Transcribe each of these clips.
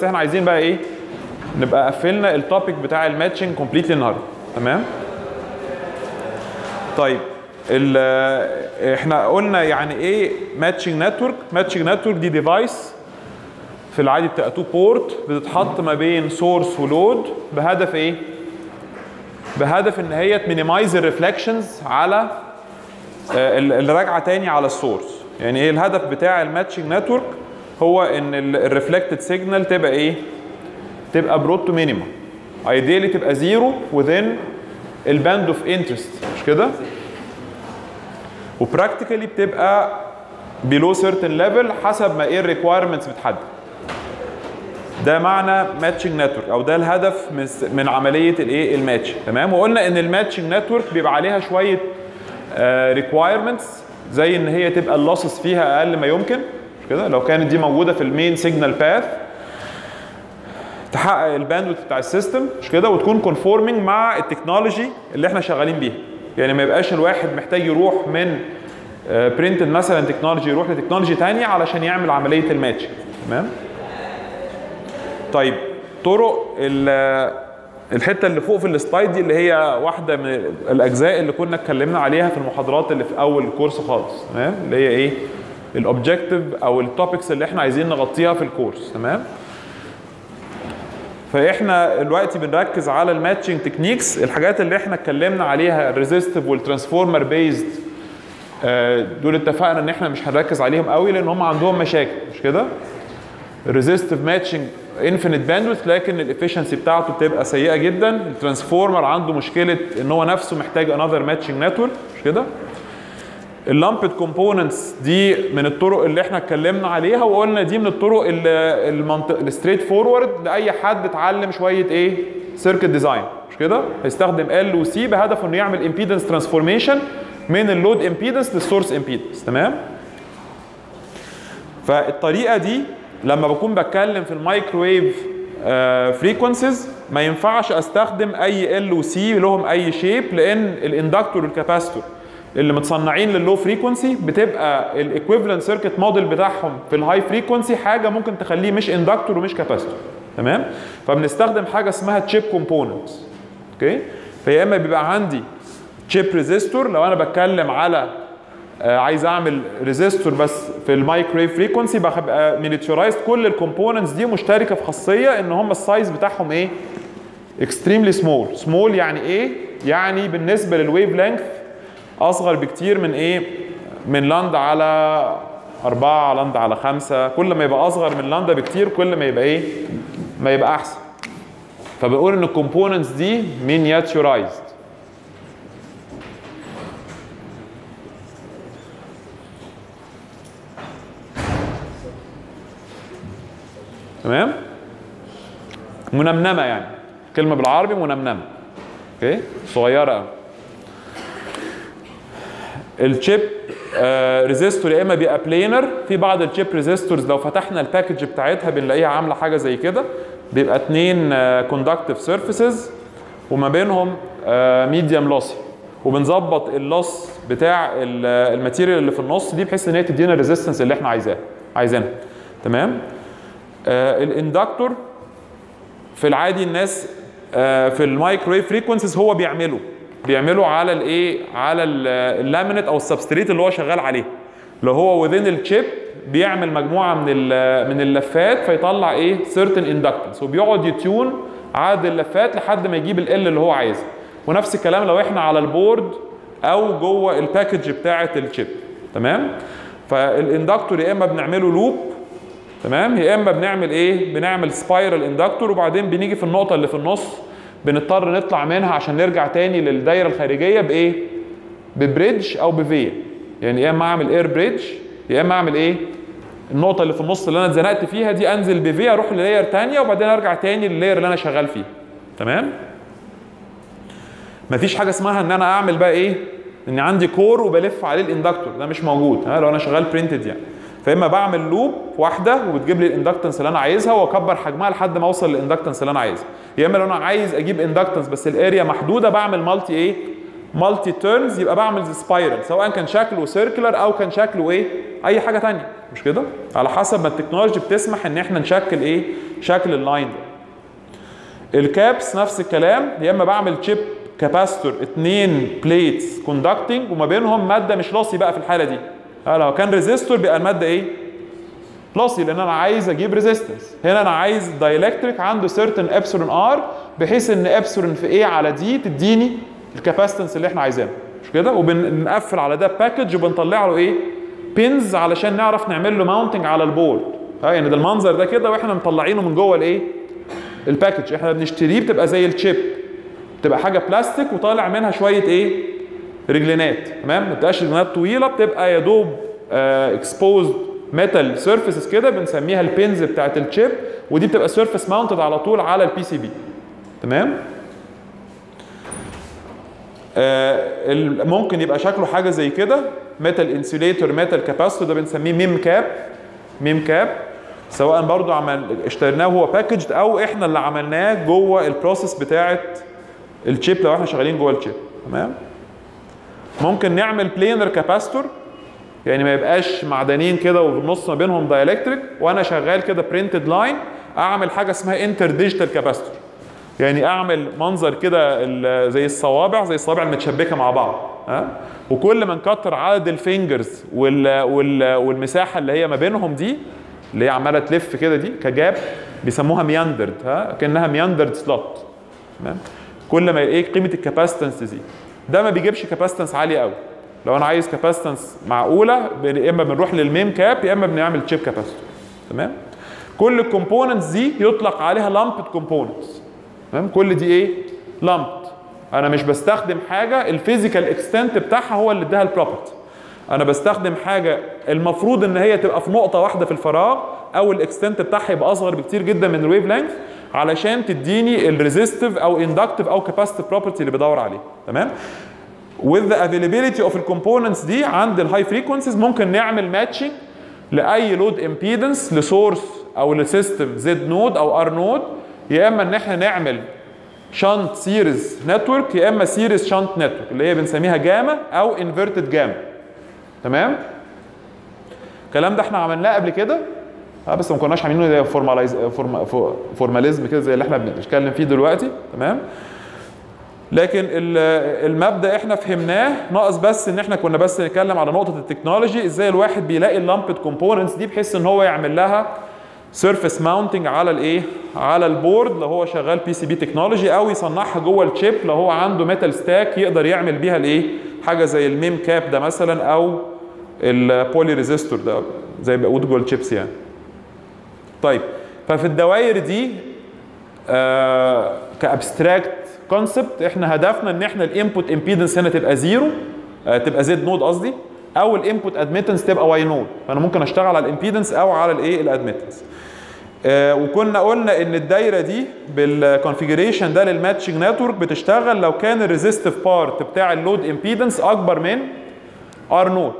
بس إحنا عايزين بقى إيه نبقى قفلنا ال topic بتاع ال matching completely النهارده. تمام؟ طيب إحنا قلنا يعني إيه matching network matching network دي device في العادي بتبقى two port بتتحط ما بين source و load بهدف إيه؟ بهدف ان هي ت minimize ال reflections على آه، ال- اللي راجعه تاني على ال source يعني إيه الهدف بتاع ال matching network هو إن ال reflected signal تبقى إيه؟ تبقى brought to minimum ideally تبقى zero within ال band of interest مش كده؟ و practically بتبقى below certain level حسب ما إيه ال requirements بتحدد. ده معنى matching network أو ده الهدف من عملية الايه الماتش تمام؟ وقلنا إن ال matching network بيبقى عليها شوية requirements زي إن هي تبقى ال losses فيها أقل ما يمكن. كده. لو كانت دي موجودة في ال main signal path تحقق ال bandwidth بتاع ال system مش كده وتكون conforming مع ال technology اللي إحنا شغالين بيها. يعني ما يبقاش الواحد محتاج يروح من printed مثلا technology يروح ل technology تانية علشان يعمل عملية الماتش تمام؟ طيب طرق ال- الحتة اللي فوق في ال slide دي اللي هي واحدة من الأجزاء اللي كنا اتكلمنا عليها في المحاضرات اللي في أول ال course خالص. تمام؟ اللي هي إيه؟ ال objective أو ال topics اللي إحنا عايزين نغطيها في ال course تمام؟ فاحنا دلوقتي بنركز على ال matching techniques الحاجات اللي إحنا اتكلمنا عليها ال resistive وال transformer based دول اتفقنا ان إحنا مش هنركز عليهم قوي لأن هم عندهم مشاكل مش كده؟ ال resistive matching infinite bandwidth لكن ال efficiency بتاعته بتبقى سيئة جدا ال transformer عنده مشكلة إن هو نفسه محتاج another matching network مش كده؟ ال lumped components دي من الطرق اللي إحنا اتكلمنا عليها وقلنا دي من الطرق المنطق ال straightforward لأي حد اتعلم شوية إيه؟ circuit design مش كده؟ هيستخدم L و C بهدف إنه يعمل impedance transformation من ال load impedance لل source impedance تمام؟ فالطريقة دي لما بكون بتكلم في ال microwave frequencies ما ينفعش أستخدم أي L و C لهم أي shape لأن ال inductor وال capacitor اللي متصنعين لل low frequency بتبقى ال equivalent circuit model بتاعهم في ال high frequency حاجة ممكن تخليه مش inductor ومش capacitor تمام؟ فبنستخدم حاجة اسمها chip components okay فيا إما بيبقى عندي chip resistor لو أنا بتكلم على آه عايز أعمل resistor بس في ال microwave frequency ببقى miniaturized كل ال components دي مشتركة في خاصية إن هم ال size بتاعهم إيه؟ extremely small small يعني إيه؟ يعني بالنسبة لل wave length أصغر بكتير من إيه؟ من لاندا على أربعة لاندا على خمسة. كل ما يبقى أصغر من لاندا بكتير كل ما يبقى إيه؟ ما يبقى أحسن. فبقول إن ال components دي miniaturized تمام؟ منمنمة يعني. كلمة بالعربي منمنمة. okay؟ صغيرة قوي ال chip resistor يا إما بيبقى planar في بعض ال chip resistors لو فتحنا ال package بتاعتها بنلاقيها عاملة حاجة زي كده. بيبقى اتنين conductive surfaces وما بينهم medium lossy وبنظبط ال loss بتاع ال material اللي في النص دي بحيث إن هي تدينا ال resistance اللي إحنا عايزاه. عايزينها. تمام؟ آه ال inductor في العادي الناس آه في ال microwave frequencies هو بيعمله. بيعمله على الايه؟ على ال laminate أو ال substrate اللي هو شغال عليه. لو هو within ال chip بيعمل مجموعة من من اللفات فيطلع إيه؟ certain inductance وبيقعد ي tune عدد اللفات لحد ما يجيب ال اللي هو عايزها ونفس الكلام لو إحنا على ال board أو جوه ال package بتاعة ال chip تمام؟ فال inductor يا إما بنعمله loop تمام؟ يا إما بنعمل إيه؟ بنعمل spiral inductor وبعدين بنيجي في النقطة اللي في النص بنضطر نطلع منها عشان نرجع تاني للدايرة الخارجية بإيه؟ ب bridge أو ب via يعني يا إما أعمل air bridge يا إما أعمل إيه؟ النقطة اللي في النص اللي أنا اتزنقت فيها دي أنزل ب via أروح ل layer تانية وبعدين أرجع تاني لل layer اللي أنا شغال فيه. تمام؟ مفيش حاجة اسمها إن أنا أعمل بقى إيه؟ إن عندي core وبلف عليه ال inductor. ده مش موجود. ها لو أنا شغال printed يعني. فاما بعمل loop واحدة وبتجيب لي ال inductance اللي أنا عايزها واكبر حجمها لحد ما اوصل لل inductance اللي أنا عايزها. يا اما لو أنا عايز أجيب inductance بس ال area محدوده بعمل multi إيه؟ multi turns يبقى بعمل spiral سواء كان شكله circular أو كان شكله إيه؟ اي حاجة تانية. مش كده؟ على حسب ما ال technology بتسمح ان إحنا نشكل إيه؟ شكل ال line ده. ال caps نفس الكلام يا اما بعمل chip capacitor اتنين plates conducting وما بينهم ماده مش lossy بقى في الحاله دي. آه لو كان resistor بيبقى المادة إيه؟ lossy لأن أنا عايز أجيب resistance هنا أنا عايز dielectric عنده certain epsilon r بحيث إن ابسلون في A على d تديني ال capacitance اللي إحنا عايزينه مش كده؟ وبنقفل على ده package وبنطلع له إيه؟ pins علشان نعرف نعمل له mounting على ال board آه يعني ده المنظر ده كده وإحنا مطلعينه من جوه الإيه؟ ال package إحنا بنشتريه بتبقى زي ال chip بتبقى حاجة بلاستيك وطالع منها شوية إيه؟ رجلينات تمام؟ ما بتبقاش رجلينات طويله بتبقى يا دوب exposed metal surfaces كده بنسميها ال pins بتاعت ال chip ودي بتبقى surface mounted على طول على ال PCB تمام؟ آه ممكن يبقى شكله حاجة زي كده metal insulator metal capacitor ده بنسميه MIM cap MIM cap سواء برضو عمل اشتريناه وهو packaged أو إحنا اللي عملناه جوه ال process بتاعه ال chip لو إحنا شغالين جوه ال chip تمام؟ ممكن نعمل planar capacitor يعني ما يبقاش معدنين كده النص ما بينهم dielectric وأنا شغال كده printed line أعمل حاجة اسمها interdigital capacitor يعني أعمل منظر كده زي الصوابع زي الصوابع المتشبكة مع بعض ها؟ وكل ما نكتر عدد ال fingers وال وال والمساحة اللي هي ما بينهم دي اللي هي عمالة تلف كده دي ك gap بيسموها meandered ها؟ كأنها meandered slot تمام؟ كل ما إيه قيمة ال capacitance دي؟ ده ما بيجيبش capacitance عالية قوي. لو أنا عايز capacitance معقولة يا إما بنروح لل MIM cap يا إما بنعمل chip capacitor تمام؟ كل ال components دي يطلق عليها lumped components تمام؟ كل دي إيه؟ lumped أنا مش بستخدم حاجة ال physical extent بتاعها هو اللي إداها ال property أنا بستخدم حاجة المفروض إن هي تبقى في نقطة واحدة في الفراغ أو ال extent بتاعها يبقى أصغر بكتير جدا من ال wave length علشان تديني ال resistive أو inductive أو capacitive property اللي بدور عليه. تمام؟ With the availability of ال components دي عند ال high frequencies ممكن نعمل matching لأي load impedance ل source أو ل system Z nought أو R nought يا إما إن إحنا نعمل shunt series network يا إما series shunt network اللي هي بنسميها جاما أو inverted gamma تمام؟ الكلام ده إحنا عملناه قبل كده. آه بس ما كناش عاملينه زي formalize form formalism كده زي اللي إحنا بنتكلم فيه دلوقتي تمام؟ لكن المبدأ إحنا فهمناه ناقص بس إن إحنا كنا بس نتكلم على نقطة ال technology إزاي الواحد بيلاقي ال lumped components دي بحيث إن هو يعمل لها surface mounting على الإيه؟ على ال board لو هو شغال PCB technology أو يصنعها جوه ال chip لو هو عنده metal stack يقدر يعمل بيها الإيه؟ حاجة زي ال MIM cap ده مثلا أو ال poly resistor ده زي بيقول جوه الشيبس يعني. طيب ففي الدوائر دي آه ك abstract concept إحنا هدفنا إن إحنا ال input impedance هنا تبقى zero آه تبقى Z nought قصدي أو ال input admittance تبقى y node فأنا ممكن أشتغل على ال impedance أو على الايه ال admittance آه وكنا قلنا إن الدايرة دي بال configuration ده لل matching network بتشتغل لو كان ال resistive part بتاع ال load impedance أكبر من R node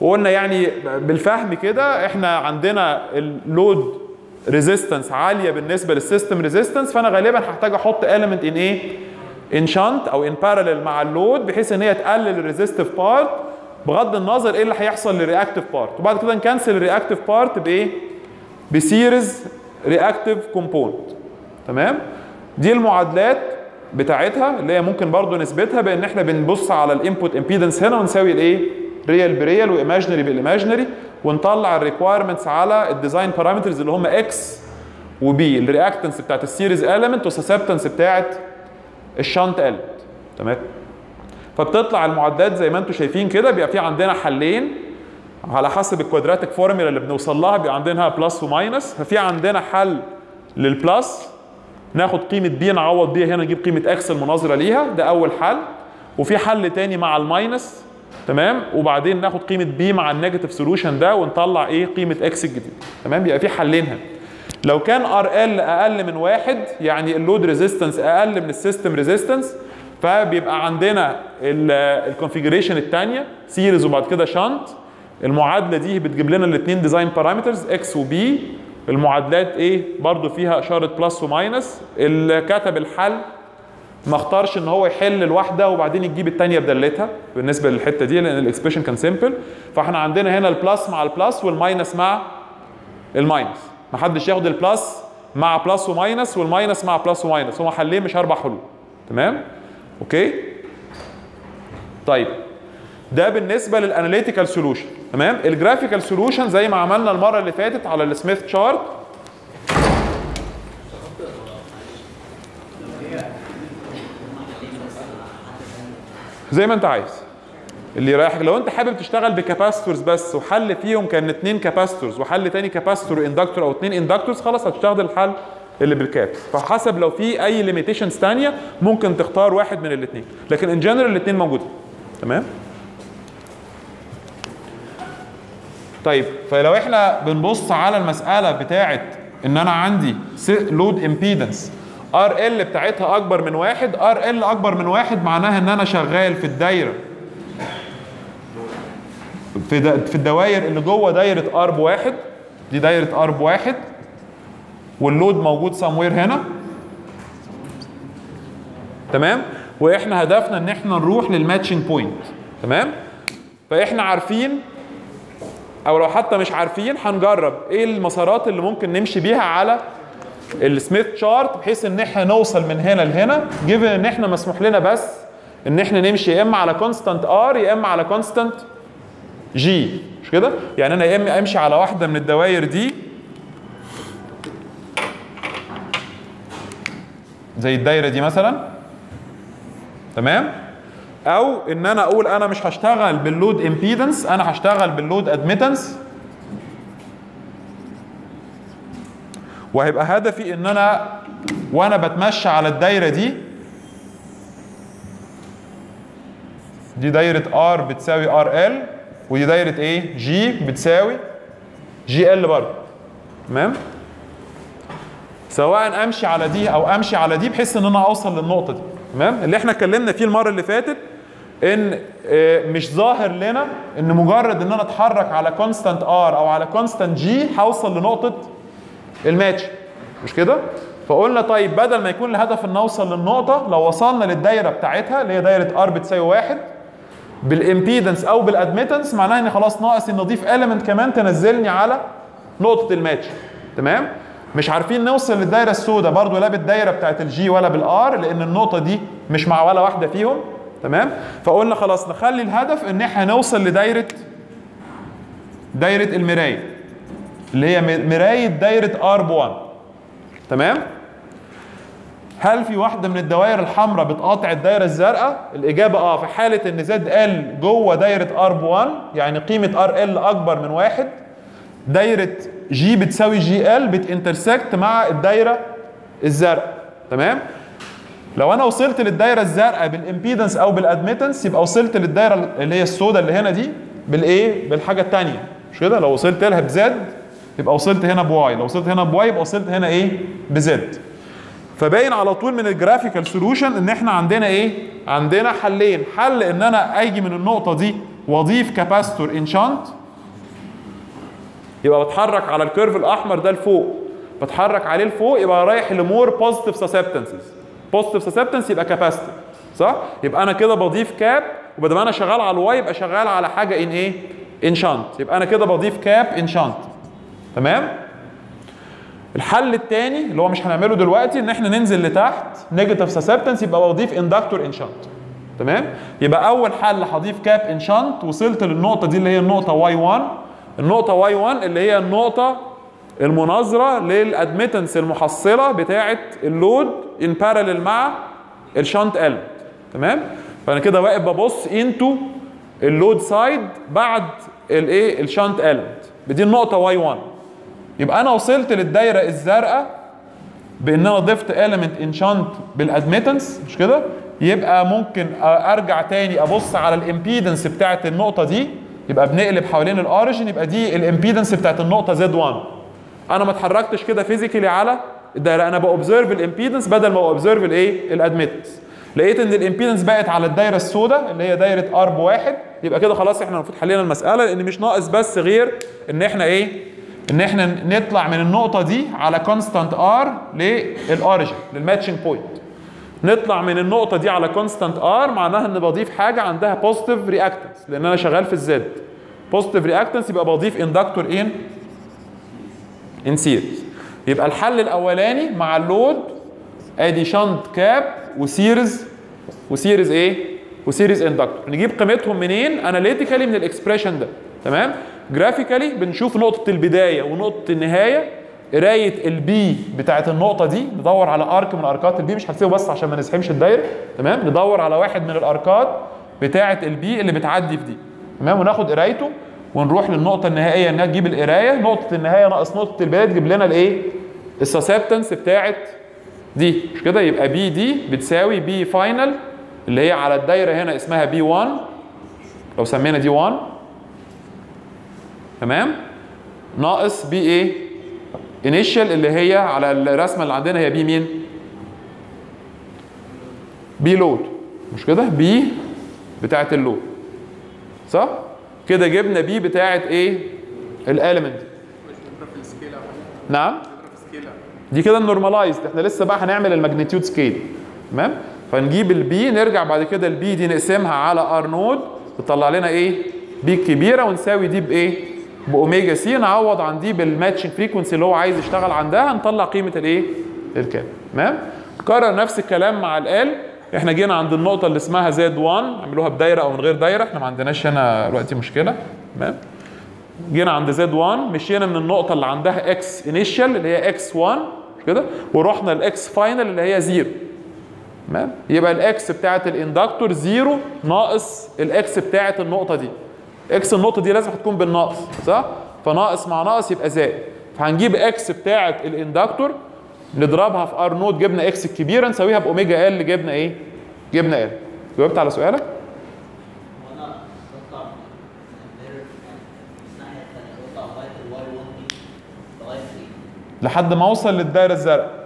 وقلنا يعني بالفهم كده إحنا عندنا ال load resistance عالية بالنسبة لل system resistance فأنا غالبا هحتاج أحط element in إيه؟ in shunt أو in parallel مع ال load بحيث إن هي تقلل ال resistive part بغض النظر إيه اللي هيحصل لل reactive part وبعد كده ن cancel ال reactive part بإيه؟ ب series reactive component تمام؟ دي المعادلات بتاعتها اللي هي ممكن برضو نثبتها بإن إحنا بنبص على ال input impedance هنا ونساوي الايه real ب real و imaginary بال imaginary ونطلع ال requirements على ال design parameters اللي هم X و B ال reactance بتاعت ال series element وال susceptance بتاعت ال shunt element تمام؟ فبتطلع المعادلات زي ما أنتم شايفين كده بيبقى في عندنا حلين على حسب ال quadratic formula اللي بنوصل لها بيبقى عندنا plus و minus ففي عندنا حل لل plus ناخد قيمة B نعوض بيها هنا نجيب قيمة X المناظرة ليها. ده أول حل. وفي حل تاني مع ال minus تمام؟ وبعدين ناخد قيمة B مع ال negative solution ده ونطلع إيه؟ قيمة X الجديد تمام؟ بيبقى في حلين هنا. لو كان RL أقل من واحد يعني ال load resistance أقل من ال system resistance فبيبقى عندنا ال configuration الثانية series وبعد كده shunt المعادلة دي بتجيب لنا الاثنين design parameters X و B المعادلات إيه؟ برضو فيها اشاره plus و minus اللي كتب الحل ما اختارش إن هو يحل الواحده وبعدين يجيب الثانية بدلالتها بالنسبة للحتة دي لأن ال expression كان simple فإحنا عندنا هنا البلس مع البلس والماينس مع الماينس ما حدش ياخد البلس مع بلس وماينس والماينس مع بلس وماينس هما حلين مش أربع حلول. تمام؟ okay؟ طيب. ده بالنسبة لل analytical solution تمام؟ ال graphical solution زي ما عملنا المرة اللي فاتت على ال Smith chart زي ما انت عايز. اللي يريحك لو انت حابب تشتغل ب capacitors بس حل فيهم كان اتنين capacitors وحل تاني capacitor و inductor أو اتنين inductors خلاص هتستخدم الحل اللي بال caps فحسب لو في أي limitations تانية ممكن تختار واحد من الاثنين لكن in general الاثنين موجودين. تمام؟ طيب فلو إحنا بنبص على المسألة بتاعه إن أنا عندي load impedance RL بتاعتها أكبر من واحد. RL أكبر من واحد معناها إن أنا شغال في الدايرة. في في الدوائر اللي جوه دايرة r بواحد دي دايرة r بواحد وال load موجود سموير هنا. تمام؟ وإحنا هدفنا إن إحنا نروح لل matching point تمام؟ فإحنا عارفين أو لو حتى مش عارفين هنجرب إيه المسارات اللي ممكن نمشي بيها على ال Smith chart بحيث إن إحنا نوصل من هنا لهنا given إن إحنا مسموح لنا بس إن إحنا نمشي يا إما على constant r يا إما على constant g مش كده؟ يعني أنا يا إما أمشي على واحدة من الدوائر دي زي الدايرة دي مثلا. تمام؟ أو إن أنا أقول أنا مش هشتغل بال load impedance أنا هشتغل بال load admittance وهيبقى هدفي إن أنا وأنا بتمشى على الدايرة دي دي دايرة r بتساوي rL ودي دايرة إيه؟ g بتساوي gL برضه. تمام؟ سواء أمشي على دي أو أمشي على دي بحيث إن أنا أوصل للنقطة دي. تمام؟ اللي إحنا اتكلمنا فيه المرة اللي فاتت إن مش ظاهر لنا إن مجرد إن أنا أتحرك على constant r أو على constant g هوصل لنقطة الماتش. مش كده؟ فقلنا طيب بدل ما يكون الهدف إن اوصل للنقطة لو وصلنا للدايرة بتاعتها اللي هي دايرة r بتساوي واحد بال impedance أو بال admittance معناها إن خلاص ناقص إن اضيف element كمان تنزلني على نقطة الماتش. تمام؟ مش عارفين نوصل للدايرة السوداء برضو لا بالدايرة بتاعت الجي ولا بال r لأن النقطة دي مش مع ولا واحدة فيهم. تمام؟ فقلنا خلاص نخلي الهدف إن إحنا نوصل لدايرة دايرة المراية. اللي هي مراية دايرة r ب 1 تمام؟ هل في واحدة من الدوائر الحمراء بتقاطع الدايرة الزرقاء؟ الإجابة آه في حالة إن zL جوه دايرة r ب 1 يعني قيمة rL أكبر من واحد دايرة g بتساوي gL بت intersect مع الدايرة الزرقاء. تمام؟ لو أنا وصلت للدايرة الزرقاء بال impedance أو بال admittance يبقى وصلت للدايرة اللي هي السوداء اللي هنا دي بالإيه؟ بالحاجة الثانية مش كده؟ لو وصلت لها ب z يبقى وصلت هنا ب y. لو وصلت هنا ب y يبقى وصلت هنا إيه؟ ب z. فباين على طول من ال graphical solution إن إحنا عندنا إيه؟ عندنا حلين. حل إن أنا أجي من النقطة دي وأضيف capacitor in shunt يبقى بتحرك على ال curve الأحمر ده لفوق. بتحرك عليه لفوق يبقى رايح ل more positive susceptances positive susceptance يبقى capacitor صح؟ يبقى أنا كده بضيف cap وبدل ما أنا شغال على ال Y يبقى شغال على حاجة in إيه؟ in shunt يبقى أنا كده بضيف cap in shunt تمام؟ الحل الثاني اللي هو مش هنعمله دلوقتي إن إحنا ننزل لتحت negative susceptance يبقى بضيف inductor in shunt تمام؟ يبقى أول حل هضيف cap in shunt وصلت للنقطة دي اللي هي النقطة Y 1 النقطة Y 1 اللي هي النقطة المناظرة لل admittance المحصلة بتاعة ال load in parallel مع ال shunt ال تمام؟ فأنا كده واقف ببص into ال load side بعد الايه ال shunt ال بدي النقطة Y 1 يبقى أنا وصلت للدايرة الزرقاء بإن أنا ضفت element in shunt بال admittance مش كده؟ يبقى ممكن أرجع تاني أبص على ال impedance بتاعت النقطة دي يبقى بنقلب حوالين ال origin يبقى دي ال impedance بتاعت النقطة Z 1 أنا ما اتحركتش كده physically على الدايرة أنا ب observe ال impedance بدل ما observe الإيه؟ ال admittance لقيت إن ال impedance بقت على الدايرة السوداء اللي هي دايرة R بواحد يبقى كده خلاص إحنا المفروض حلينا المسألة لأن مش ناقص بس غير إن إحنا إيه؟ إن إحنا نطلع من النقطة دي على constant R لل origin لل matching point نطلع من النقطة دي على constant R معناها إن بضيف حاجة عندها positive reactance لأن أنا شغال في ال Z positive reactance يبقى بضيف inductor in in series يبقى الحل الأولاني مع ال load ادي shunt cap و series و series إيه؟ و series inductor نجيب قيمتهم منين؟ analytically من ال expression ده تمام؟ graphically بنشوف نقطة البداية ونقطة النهاية. قراية ال B بتاعت النقطة دي ندور على arc من arc ات ال B مش هسيبه بس عشان ما نزحمش الدايرة تمام؟ ندور على واحد من ال arc ات بتاعه ال B اللي بتعدي في دي تمام؟ وناخد قرايته ونروح للنقطة النهائية إنها تجيب القراية. نقطة النهاية ناقص نقطة البداية تجيب لنا الإيه؟ ال susceptance بتاعت دي. مش كده؟ يبقى B دي بتساوي B final اللي هي على الدايرة هنا اسمها B 1 لو سمينا دي 1 تمام؟ ناقص B إيه initial اللي هي على الرسمة اللي عندنا هي B مين؟ B load مش كده؟ B بتاعت ال load. صح؟ كده جبنا B بتاعت إيه ال element نعم؟ دي كده ال normalized إحنا لسه بقى هنعمل ال magnitude scale تمام؟ فنجيب ال B نرجع بعد كده ال B دي نقسمها على R nought تطلع لنا إيه B كبيرة ونساوي دي بايه ب omega C نعوض عن دي بال matching frequency اللي هو عايز يشتغل عندها نطلع قيمة الإيه؟ ال cap. تمام؟ كرر نفس الكلام مع ال إحنا جينا عند النقطة اللي اسمها Z 1 عملوها بدايرة أو من غير دايرة. إحنا ما عندناش هنا دلوقتي مشكلة. تمام؟ جينا عند Z 1 مشينا من النقطة اللي عندها X initial اللي هي X 1 كده؟ ورحنا ل ال X final اللي هي 0 تمام؟ يبقى ال X بتاعت ال inductor 0 ناقص ال X بتاعت النقطة دي. X النقطة دي لازم هتكون بالناقص صح؟ فناقص مع ناقص يبقى زائد فهنجيب X بتاعت ال inductor نضربها في R nought جبنا X الكبيرة نساويها ب omega L جبنا إيه؟ جبنا L جاوبت على سؤالك؟ وأنا بطلع من الدايرة الناحية التانية بطلع لغاية ال Y 1 دي لغاية؟ لحد ما أوصل للدايرة الزرقاء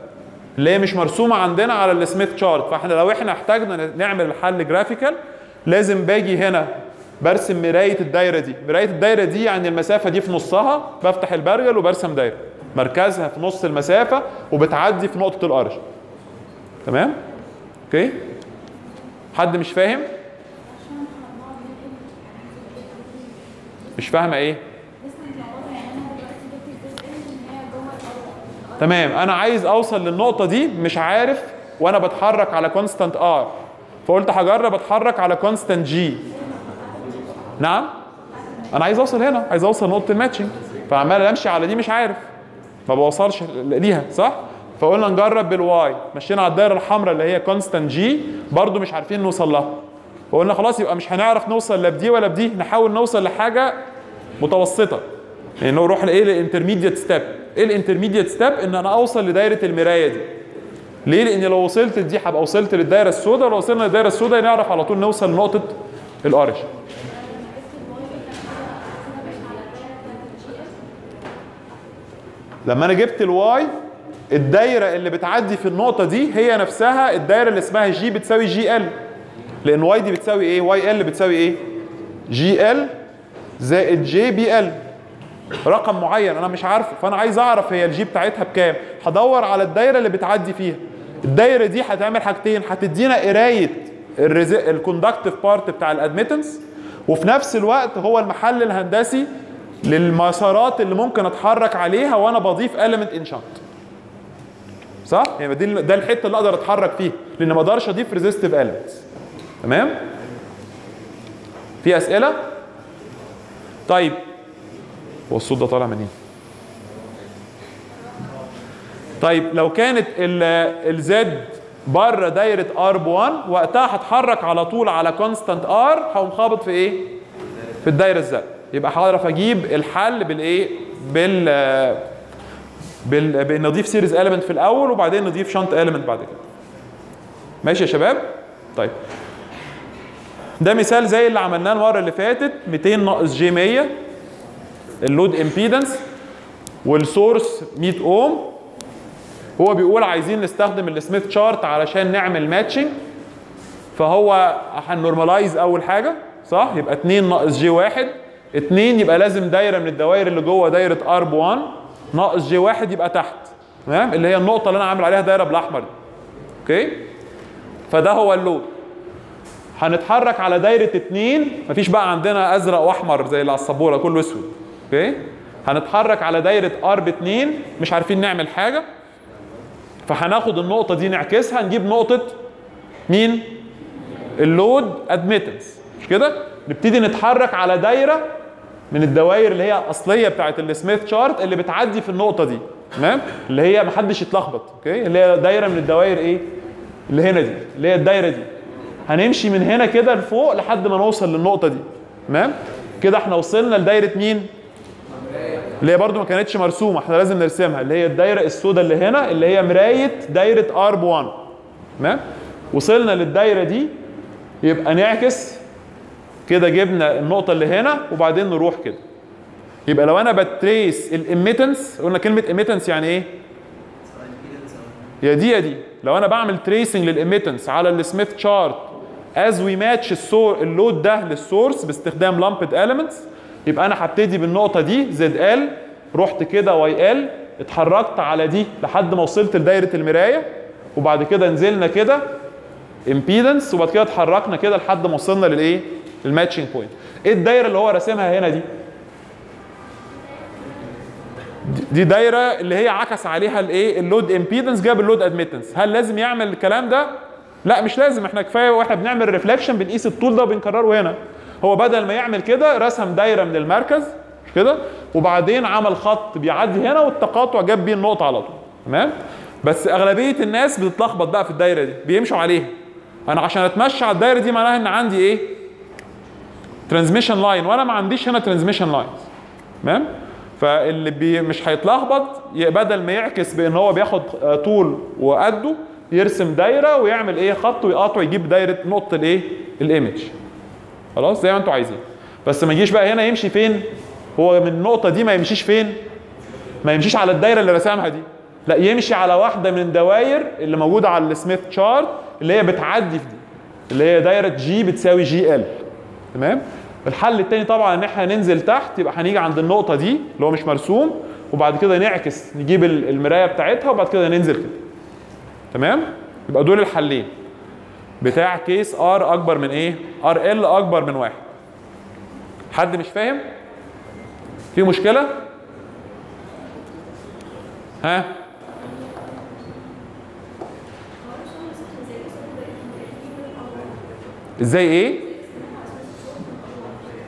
اللي هي مش مرسومة عندنا على ال Smith chart فإحنا لو إحنا احتاجنا نعمل الحل graphical لازم باجي هنا برسم مراية الدايرة دي. مراية الدايرة دي يعني المسافة دي في نصها بفتح البرجل وبرسم دايرة. مركزها في نص المسافة وبتعدي في نقطة الأرش. تمام؟ أوكي؟ حد مش فاهم؟ مش فاهمة إيه؟ تمام. أنا عايز أوصل للنقطة دي مش عارف وأنا بتحرك على constant R فقلت هجرب أتحرك على constant G نعم. أنا عايز أوصل هنا عايز أوصل نقطة ال matching فعمال أمشي على دي مش عارف. ما بوصلش ليها صح؟ فقلنا نجرب بال Y مشينا على الدايرة الحمراء اللي هي constant G برضو مش عارفين نوصل لها. فقلنا خلاص يبقى مش هنعرف نوصل لا بدي ولا بدي نحاول نوصل لحاجة متوسطة. يعني نروح لايه لل intermediate step إيه ال intermediate step إن أنا أوصل لدايرة المراية دي. ليه؟ لأن لو وصلت لدي هبقى وصلت للدايرة السوداء لو وصلنا للدايرة السوداء نعرف على طول نوصل لنقطة الارش لما أنا جبت ال Y الدايرة اللي بتعدي في النقطة دي هي نفسها الدايرة اللي اسمها G بتساوي G L لأن Y دي بتساوي إيه؟ Y L بتساوي إيه؟ G L زائد j B L رقم معين أنا مش عارفه فأنا عايز أعرف هي ال G بتاعتها بكام. هدور على الدايرة اللي بتعدي فيها. الدايرة دي هتعمل حاجتين هتدينا قراية ال conductive part بتاع ال admittance وفي نفس الوقت هو المحل الهندسي للمسارات اللي ممكن اتحرك عليها وأنا بضيف element shunt صح؟ يعني دي ده الحتة اللي أقدر اتحرك فيها لأن ما أقدرش اضيف resistive elements. تمام؟ في أسئلة؟ طيب. هو الصوت ده طالع منين؟ طيب لو كانت ال Z بره دايرة R ب 1 وقتها هتحرك على طول على constant R هقوم خابط في إيه؟ في الدايرة الزرقاء. يبقى هعرف أجيب الحل بالإيه؟ بال بال بان نضيف series element في الأول وبعدين نضيف shunt element بعد كده. ماشي يا شباب؟ طيب. ده مثال زي اللي عملناه المرة اللي فاتت 200 ناقص j 100 ال load impedance وال source 100 اوم هو بيقول عايزين نستخدم ال Smith chart علشان نعمل matching فهو ه normalize أول حاجة صح؟ يبقى 2 ناقص j 1 2 يبقى لازم دايرة من الدوائر اللي جوه دايرة r ب 1 ناقص j 1 يبقى تحت. تمام؟ اللي هي النقطة اللي أنا عامل عليها دايرة بالأحمر دي. أوكي؟ فده هو ال load. هنتحرك على دايرة اتنين مفيش بقى عندنا أزرق وأحمر زي اللي على السبورة كله أسود. أوكي؟ هنتحرك على دايرة r باتنين مش عارفين نعمل حاجة. فهناخد النقطة دي نعكسها نجيب نقطة مين؟ ال load admittance مش كده؟ نبتدي نتحرك على دايرة من الدوائر اللي هي أصلية بتاعت ال Smith chart اللي بتعدي في النقطة دي تمام؟ اللي هي محدش يتلخبط أوكي؟ اللي هي دايرة من الدوائر إيه؟ اللي هنا دي اللي هي الدايرة دي. هنمشي من هنا كده لفوق لحد ما نوصل للنقطة دي تمام؟ كده إحنا وصلنا لدايرة مين؟ اللي هي برضو ما كانتش مرسومة إحنا لازم نرسمها اللي هي الدايرة السوداء اللي هنا اللي هي مراية دايرة r ب 1 تمام؟ وصلنا للدايرة دي يبقى نعكس كده جبنا النقطة اللي هنا وبعدين نروح كده. يبقى لو أنا ب trace ال immittance قلنا كلمة immittance يعني إيه؟ يا دي يا دي. لو أنا بعمل tracing لل immittance على السميث شارت از وي ماتش السور اللود ده للسورس باستخدام lumped elements يبقى أنا هبتدي بالنقطة دي ZL رحت كده YL اتحركت على دي لحد ما وصلت لدايرة المراية وبعد كده نزلنا كده impedance وبعد كده اتحركنا كده لحد ما وصلنا للإيه؟ لل matching point. إيه الدايرة اللي هو راسمها هنا؟ دي- دي دايرة اللي هي عكس عليها الإيه؟ ال load impedance جاب ال load admittance، هل لازم يعمل الكلام ده؟ لا مش لازم إحنا كفاية وإحنا بنعمل reflection بنقيس الطول ده وبنكرره هنا. هو بدل ما يعمل كده رسم دايرة من المركز مش كده؟ وبعدين عمل خط بيعدي هنا والتقاطع جاب بيه النقطة على طول تمام؟ بس أغلبية الناس بتتلخبط بقى في الدايرة دي بيمشوا عليها أنا عشان أتمشى على الدايرة دي معناها إن عندي إيه transmission line وأنا ما عنديش هنا transmission lines تمام؟ فاللي بي مش هيتلخبط بدل ما يعكس بأن هو بياخد آه، طول وقده يرسم دايرة ويعمل إيه؟ خط ويقاطع يجيب دايرة نقطة الإيه؟ ال image. خلاص؟ زي ما أنتوا عايزين. بس ما يجيش بقى هنا يمشي فين؟ هو من النقطة دي ما يمشيش فين؟ ما يمشيش على الدايرة اللي رسمها دي. لا يمشي على واحدة من الدوائر اللي موجودة على ال Smith chart اللي هي بتعدي في دي. اللي هي دايرة g بتساوي gL تمام؟ الحل التاني طبعا إن إحنا ننزل تحت يبقى هنيجي عند النقطة دي اللي هو مش مرسوم وبعد كده نعكس نجيب ال- المراية بتاعتها وبعد كده ننزل كده. تمام؟ يبقى دول الحلين. بتاع case r أكبر من إيه؟ ار ال أكبر من واحد. حد مش فاهم؟ في مشكلة؟ ها؟ إزاي إيه؟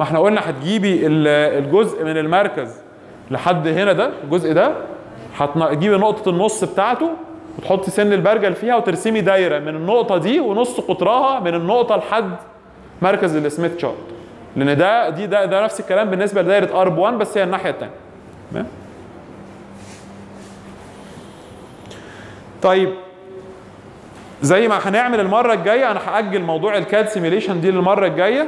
ما إحنا قلنا هتجيبي ال- الجزء من المركز لحد هنا ده الجزء ده هتجيبي نقطة النص بتاعته وتحطي سن البرجل فيها وترسمي دايرة من النقطة دي ونص قطرها من النقطة لحد مركز ال Smith chart لأن ده دي ده, ده نفس الكلام بالنسبة لدايرة r ب 1 بس هي الناحية التانية. تمام؟ طيب زي ما هنعمل المرة الجاية أنا هأجل موضوع ال CAD simulation دي للمرة الجاية.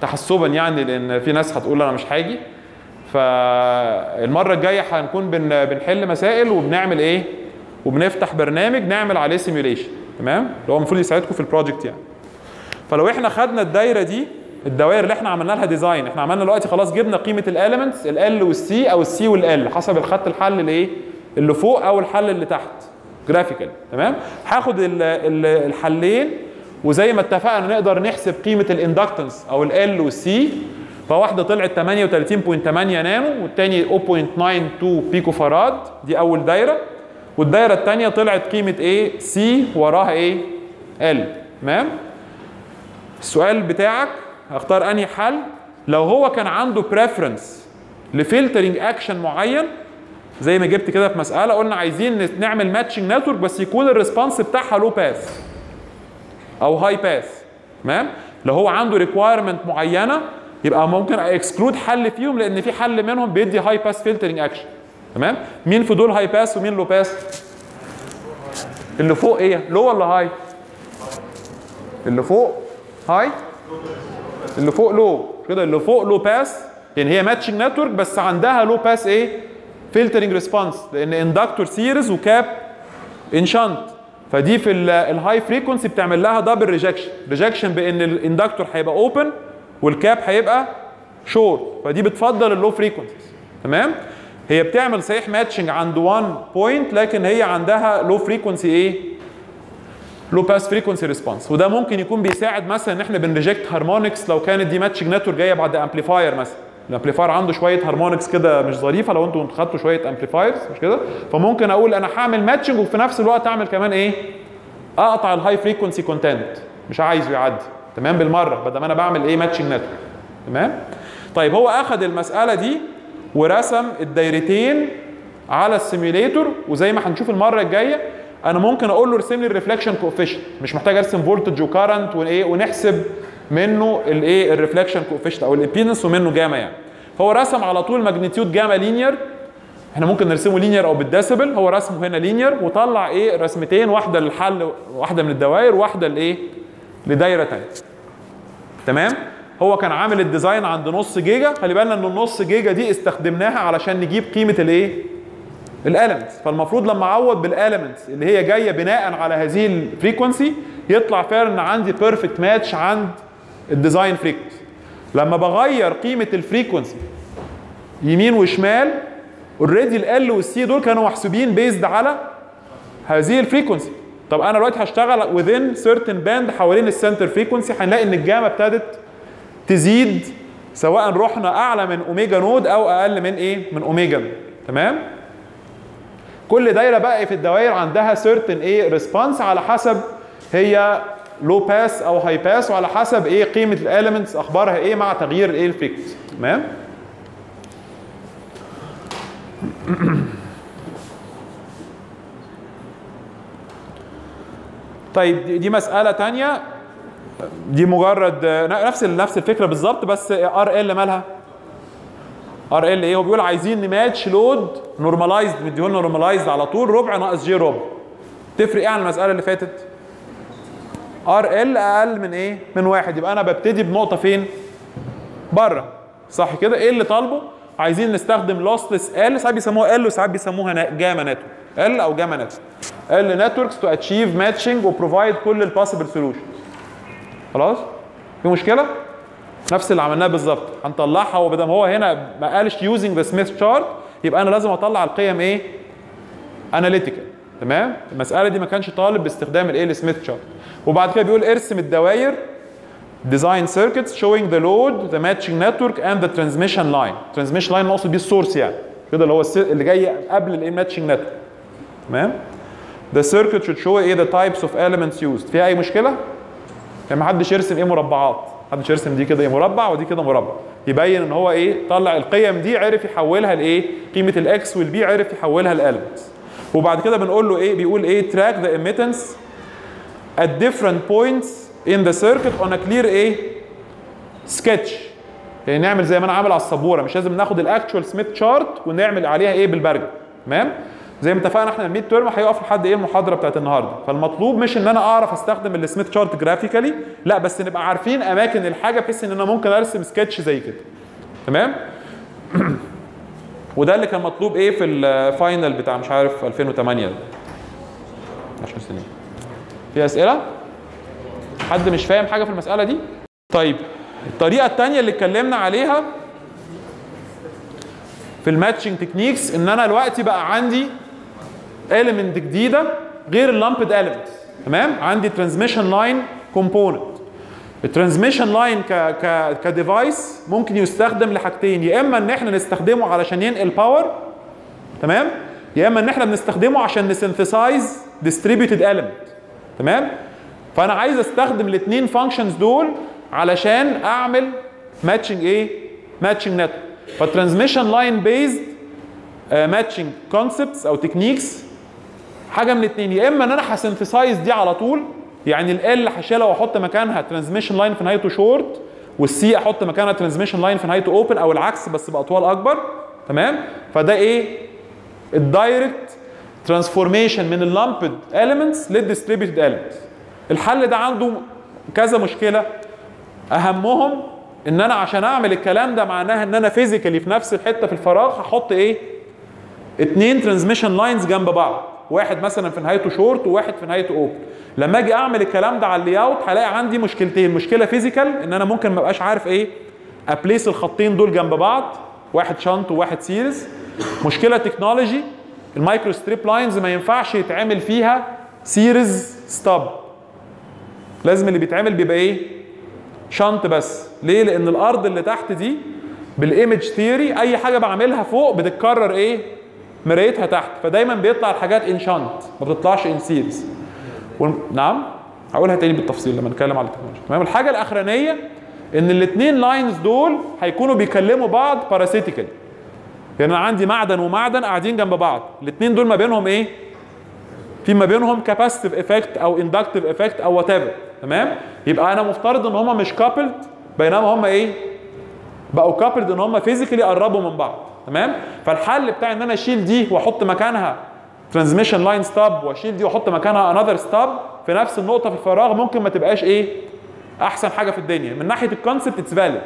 تحسبا يعني لأن في ناس هتقول أنا مش هاجي فالمرة الجاية هنكون بن بنحل مسائل وبنعمل إيه؟ وبنفتح برنامج نعمل عليه simulation تمام؟ اللي هو المفروض يساعدكم في ال project يعني. فلو إحنا خدنا الدايرة دي الدوائر اللي إحنا عملنا لها design إحنا عملنا دلوقتي خلاص جبنا قيمة الاليمنتس ال والسي أو السي والال حسب الخط الحل الايه اللي فوق أو الحل اللي تحت graphical تمام؟ هاخد ال- ال- الحلين وزي ما اتفقنا نقدر نحسب قيمة ال inductance أو L وال C فواحدة طلعت 38.8 نانو والتاني 0.92 pico farad دي أول دايرة. والدايرة الثانية طلعت قيمة إيه C وراها إيه L تمام؟ السؤال بتاعك هختار أنهي حل؟ لو هو كان عنده preference ل filtering action معين زي ما جبت كده في مسألة قلنا عايزين نعمل matching network بس يكون ال response بتاعها low pass أو high pass تمام؟ لو هو عنده requirement معينة يبقى ممكن exclude حل فيهم لأن في حل منهم بيدي high pass filtering action تمام؟ مين في دول high pass ومين low pass اللي فوق إيه؟ low ولا high اللي فوق high اللي فوق low كده اللي فوق low pass يعني هي matching network بس عندها low pass إيه؟ filtering response لأن inductor series و cap in shunt فدي في ال high frequency بتعمل لها double rejection rejection بإن ال inductor هيبقى open وال cap هيبقى شورت فدي بتفضل ال low frequencies تمام؟ هي بتعمل صحيح matching عند 1 point لكن هي عندها low frequency إيه؟ low pass frequency response وده ممكن يكون بيساعد مثلا إن إحنا بن reject harmonics لو كانت دي matching network جاية بعد amplifier مثلا. ال amplifier عنده شوية harmonics كده مش ظريفة لو أنتوا خدتوا شوية amplifiers مش كده؟ فممكن أقول أنا هعمل matching وفي نفس الوقت أعمل كمان إيه؟ أقطع ال high frequency content مش عايزه يعدي. تمام؟ بالمرة بدل ما أنا بعمل إيه؟ matching network تمام؟ طيب هو اخذ المسألة دي ورسم الدايرتين على ال simulator وزي ما هنشوف المرة الجاية أنا ممكن أقول له ارسم لي ال reflection coefficient مش محتاج أرسم voltage و current وإيه؟ ونحسب منه الايه ال reflection coefficient أو ال impedance ومنه جاما يعني. فهو رسم على طول magnitude gamma linear إحنا ممكن نرسمه linear أو بالديسيبل هو رسمه هنا linear وطلع إيه رسمتين واحدة للحل واحدة من الدوائر واحدة لإيه لدايرة ثانية تمام؟ هو كان عامل ال design عند نص جيجا. خلي بالنا ان النص جيجا دي استخدمناها علشان نجيب قيمة الإيه ال elements فالمفروض لما أعوض بال elements اللي هي جاية بناء على هذه ال frequency يطلع فعلا ان عندي perfect match عند ال design frequency لما بغير قيمة ال frequency يمين وشمال already ال L وال C دول كانوا محسوبين based على هذه ال frequency طب أنا دلوقتي هشتغل within certain band حوالين ال center frequency هنلاقي إن الجاما ابتدت تزيد سواء رحنا أعلى من omega node أو أقل من إيه؟ من omega node تمام؟ كل دايرة بقى في الدوائر عندها certain إيه؟ response على حسب هي low pass أو high pass وعلى حسب إيه قيمة ال elements أخبارها إيه مع تغيير إيه ال frequency تمام؟ طيب دي- مسألة تانية. دي مجرد نفس نفس الفكرة بالظبط بس RL مالها؟ RL إيه؟ هو بيقول عايزين ن match load normalized مديهولنا normalized على طول ربع ناقص j ربع. تفرق إيه عن المسألة اللي فاتت؟ RL أقل من إيه؟ من واحد يبقى أنا ببتدي بنقطة فين؟ بره صح كده؟ إيه اللي طالبه؟ عايزين نستخدم lossless L ساعات بيسموها L وساعات بيسموها gamma network L أو gamma network L networks to achieve matching و provide كل ال possible solution خلاص؟ في مشكلة؟ نفس اللي عملناه بالظبط هنطلعها وبدل ما هو هنا ما قالش using the Smith chart يبقى أنا لازم أطلع القيم إيه؟ analytical تمام؟ المسألة دي ما كانش طالب باستخدام الايه ال Smith chart وبعد كده بيقول ارسم الدوائر design circuits showing the load the matching network and the transmission line. Transmission line نقصد بيه ال source يعني. كده اللي هو اللي جاي قبل الايه matching network. تمام؟ The circuit should show إيه the types of elements used. فيها اي مشكلة؟ يعني ما حدش يرسم إيه مربعات. محدش يرسم دي كده إيه مربع ودي كده مربع. يبين ان هو إيه طلع القيم دي عرف يحولها لايه قيمة ال X وال B عرف يحولها ل elements وبعد كده بنقول له إيه بيقول إيه track the immittance at different points in the circuit on a clear إيه sketch. يعني نعمل زي ما أنا عامل على السبورة. مش لازم ناخد ال actual Smith chart ونعمل عليها إيه بالبرجل تمام؟ زي ما اتفقنا إحنا ال midterm هيقف لحد إيه المحاضرة بتاعت النهارده. فالمطلوب مش إن أنا أعرف أستخدم ال Smith chart graphically لا بس نبقى عارفين أماكن الحاجة بحيث إن أنا ممكن أرسم سكتش زي كده. تمام؟ وده اللي كان مطلوب إيه في ال final بتاع مش عارف 2008 ده. 10 سنين. في أسئلة؟ حد مش فاهم حاجة في المسألة دي؟ طيب الطريقة الثانية اللي اتكلمنا عليها في ال matching techniques إن أنا دلوقتي بقى عندي element جديدة غير ال lumped element تمام؟ عندي transmission line component ال transmission line ك ك ك device ممكن يستخدم لحاجتين يا إما إن إحنا نستخدمه علشان ينقل power تمام؟ يا إما إن إحنا بنستخدمه عشان ن synthesize distributed element. تمام؟ فأنا عايز أستخدم الاثنين functions دول علشان أعمل matching إيه؟ matching network فال transmission line based matching concepts أو techniques حاجة من الاثنين يا إما إن أنا ه synthesize دي على طول يعني ال L هشيلها وأحط مكانها transmission line في نهايته short وال C أحط مكانها transmission line في نهايته open أو العكس بس بأطوال أكبر. تمام؟ فده إيه؟ ال direct transformation من ال lumped elements لل distributed elements الحل ده عنده كذا مشكلة. أهمهم إن أنا عشان أعمل الكلام ده معناها إن أنا physically في نفس الحتة في الفراغ هحط إيه؟ اتنين transmission lines جنب بعض. واحد مثلا في نهايته شورت وواحد في نهايته open لما أجي أعمل الكلام ده على ال layout هلاقي عندي مشكلتين. مشكلة physical إن أنا ممكن ما أبقاش عارف إيه؟ أ place الخطين دول جنب بعض. واحد shunt وواحد series مشكلة technology ال microstrip lines ما ينفعش يتعمل فيها series stub لازم اللي بيتعمل بيبقى إيه؟ shunt بس. ليه؟ لأن الأرض اللي تحت دي بال image theory أي حاجة بعملها فوق بتتكرر إيه؟ مرايتها تحت. فدايما بيطلع الحاجات in shunt ما بتطلعش in series نعم؟ هقولها تاني بالتفصيل لما نتكلم على التكنولوجيا. تمام؟ الحاجة الأخرانية إن الاثنين lines دول هيكونوا بيكلموا بعض parasitical يعني أنا عندي معدن ومعدن قاعدين جنب بعض. الاثنين دول ما بينهم إيه؟ في ما بينهم capacitive effect أو inductive effect أو what تمام؟ يبقى أنا مفترض إن هما مش coupled بينما هما إيه؟ بقوا coupled إن هما physically قربوا من بعض. تمام؟ فالحل بتاع إن أنا أشيل دي وأحط مكانها transmission line stub وأشيل دي وأحط مكانها another stub في نفس النقطة في الفراغ ممكن ما تبقاش إيه؟ أحسن حاجة في الدنيا. من ناحية ال concept it's valid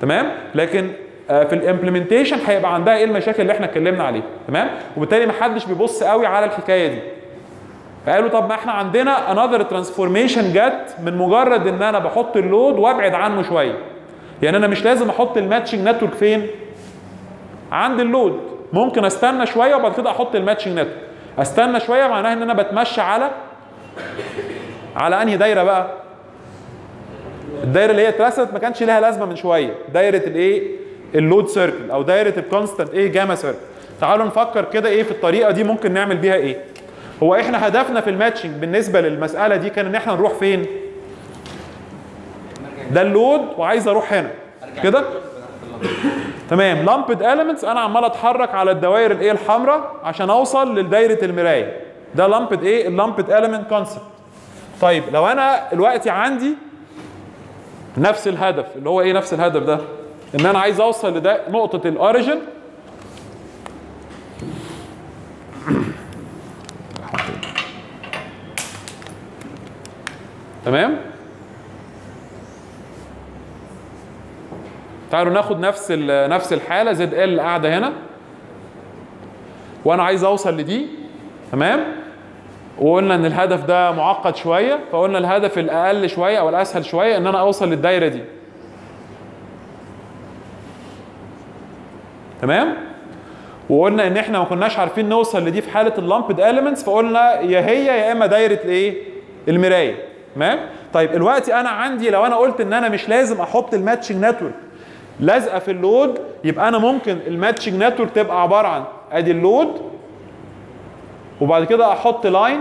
تمام؟ لكن في ال implementation هيبقى عندها إيه المشاكل اللي إحنا اتكلمنا عليها تمام؟ وبالتالي ما حدش بيبص قوي على الحكاية دي. فقالوا طب ما إحنا عندنا another transformation جت من مجرد إن أنا بحط ال load وأبعد عنه شوية. يعني أنا مش لازم أحط ال matching network فين؟ عند ال load. ممكن أستنى شوية وبعد كده أحط ال matching network أستنى شوية معناها إن أنا بتمشى على على أنهي دايرة بقى؟ الدايرة اللي هي اترسمت ما كانش لها لازمة من شوية. دايرة الإيه؟ ال load circle أو دايرة ال constant إيه gamma circle تعالوا نفكر كده إيه في الطريقة دي ممكن نعمل بيها إيه. هو إحنا هدفنا في ال matching بالنسبة للمسألة دي كان إن إحنا نروح فين؟ ده ال load وعايز أروح هنا. كده؟ تمام. lumped elements أنا عمال أتحرك على الدوائر الإيه الحمراء عشان أوصل لدايرة المراية. ده lumped إيه ال lumped element concept طيب لو أنا دلوقتي عندي نفس الهدف اللي هو إيه نفس الهدف ده؟ إن أنا عايز أوصل لده نقطة ال origin تمام؟ تعالوا ناخد نفس نفس الحالة. زد ال قاعدة هنا. وأنا عايز أوصل لدي. تمام؟ وقلنا إن الهدف ده معقد شوية فقلنا الهدف الأقل شوية أو الأسهل شوية إن أنا أوصل للدايرة دي. تمام؟ وقلنا إن إحنا ما كناش عارفين نوصل لدي في حالة اللامبد اليمنتس فقلنا يا هي يا إما دايره الايه المراية. تمام؟ طيب دلوقتي أنا عندي لو أنا قلت إن أنا مش لازم أحط ال matching network لازقه في ال load يبقى أنا ممكن ال matching network تبقى عبارة عن أدي ال load وبعد كده أحط line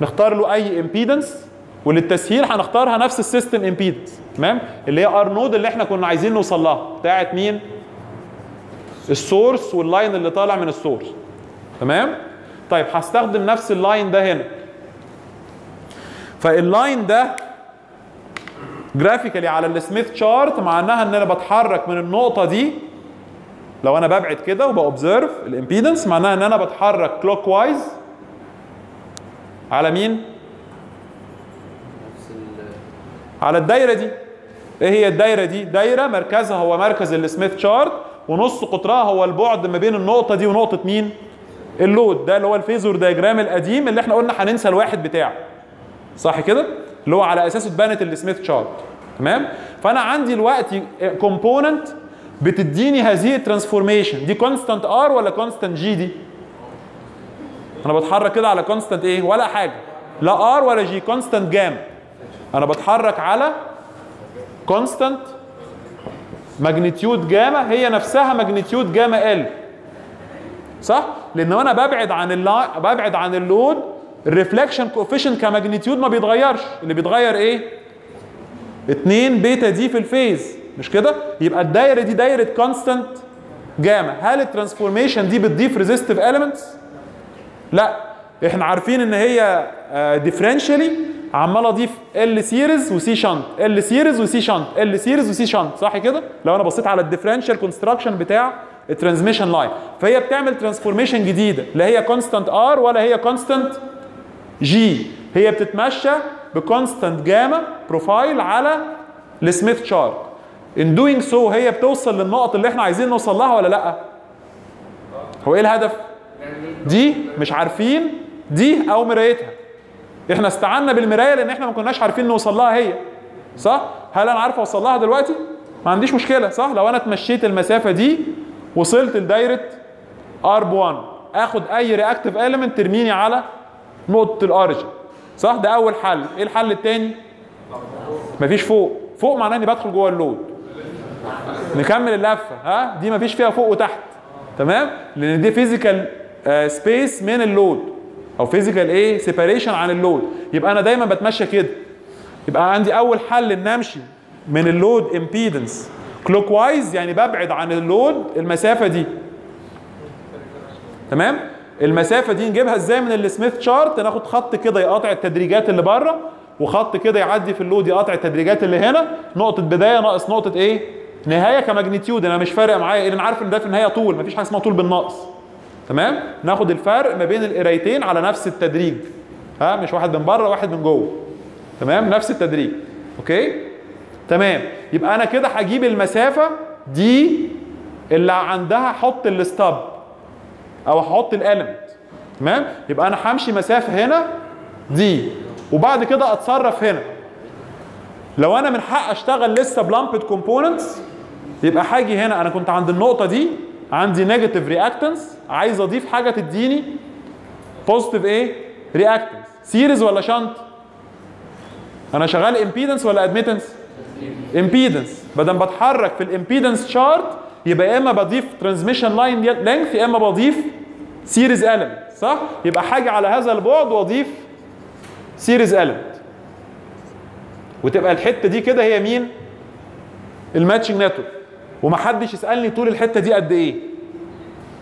نختار له أي impedance وللتسهيل هنختارها نفس ال system impedance تمام؟ اللي هي R node اللي إحنا كنا عايزين نوصل لها. بتاعت مين؟ ال source وال line اللي طالع من ال source. تمام؟ طيب هستخدم نفس ال line ده هنا. فال line ده graphically على ال Smith chart معناها إن أنا بتحرك من النقطة دي لو أنا ببعد كده وب observe ال impedance معناها إن أنا بتحرك clockwise على مين؟ على الدايرة دي. إيه هي الدايرة دي؟ دايرة مركزها هو مركز ال Smith chart ونص قطرها هو البعد ما بين النقطة دي ونقطة مين؟ ال load ده اللي هو ال phasor diagram القديم اللي إحنا قلنا هننسى الواحد بتاعه صح كده؟ اللي هو على اساسه اتبنت ال Smith chart تمام؟ فأنا عندي دلوقتي component بتديني هذه ال transformation دي constant R ولا constant G دي؟ أنا بتحرك كده على constant إيه؟ ولا حاجة لا R ولا G constant gamma أنا بتحرك على constant magnitude gamma هي نفسها magnitude gamma L صح؟ لأن أنا ببعد عن اللا... ببعد عن ال load ال reflection coefficient ك magnitude ما بيتغيرش اللي بيتغير إيه؟ 2 beta d في ال phase مش كده؟ يبقى الدايرة دي دايرة constant gamma هل ال transformation دي بتضيف resistive elements؟ لا إحنا عارفين إن هي differentially عمال اضيف L series و C shunt L series و C shunt L series و C shunt صح كده؟ لو أنا بصيت على ال differential construction بتاع ال transmission line فهي بتعمل transformation جديدة. لا هي constant R ولا هي constant G هي بتتمشى ب constant gamma profile على ال Smith chart in doing so هي بتوصل للنقط اللي إحنا عايزين نوصل لها ولا لأ؟ هو إيه الهدف؟ دي مش عارفين. دي أو مرايتها. إحنا استعنا بالمراية لأن إحنا ما كناش عارفين نوصل لها هي. صح؟ هل أنا عارف اوصل لها دلوقتي؟ ما عنديش مشكلة صح؟ لو أنا اتمشيت المسافة دي وصلت لدايرة R ب 1 اخد اي reactive element ترميني على نقطة ال origin صح؟ ده اول حل. إيه الحل التاني؟ مفيش فوق. فوق معناه اني بدخل جوه ال load. نكمل اللفة ها؟ دي مفيش فيها فوق وتحت. تمام؟ لأن دي physical space من ال load. أو physical إيه؟ separation عن ال load. يبقى أنا دايما بتمشى كده. يبقى عندي أول حل إن أمشي من ال load impedance clockwise يعني ببعد عن ال load المسافة دي. تمام؟ المسافة دي نجيبها إزاي من ال Smith chart ناخد خط كده يقاطع التدريجات اللي بره وخط كده يعدي في ال load يقاطع التدريجات اللي هنا. نقطة بداية ناقص نقطة إيه؟ نهاية ك magnitude. أنا مش فارق معايا. إيه؟ أنا عارف إن ده في النهاية طول. مفيش حاجة اسمها طول بالناقص. تمام؟ ناخد الفرق ما بين القرايتين على نفس التدريج. ها؟ مش واحد من بره واحد من جوه. تمام؟ نفس التدريج. okay؟ تمام. يبقى أنا كده هجيب المسافة دي اللي عندها أحط ال stub أو هحط ال element تمام؟ يبقى أنا همشي مسافة هنا دي وبعد كده أتصرف هنا. لو أنا من حق أشتغل لسه ب lumped components يبقى هاجي هنا. أنا كنت عند النقطة دي عندي negative reactance عايز أضيف حاجة تديني positive إيه؟ reactance series ولا shunt أنا شغال impedance ولا admittance impedance بدل بتحرك في ال impedance chart يبقى يا إما بضيف transmission line length يا إما بضيف series element صح؟ يبقى حاجة على هذا البعد وأضيف series element. وتبقى الحتة دي كده هي مين؟ ال matching network. ومحدش يسألني طول الحتة دي قد إيه.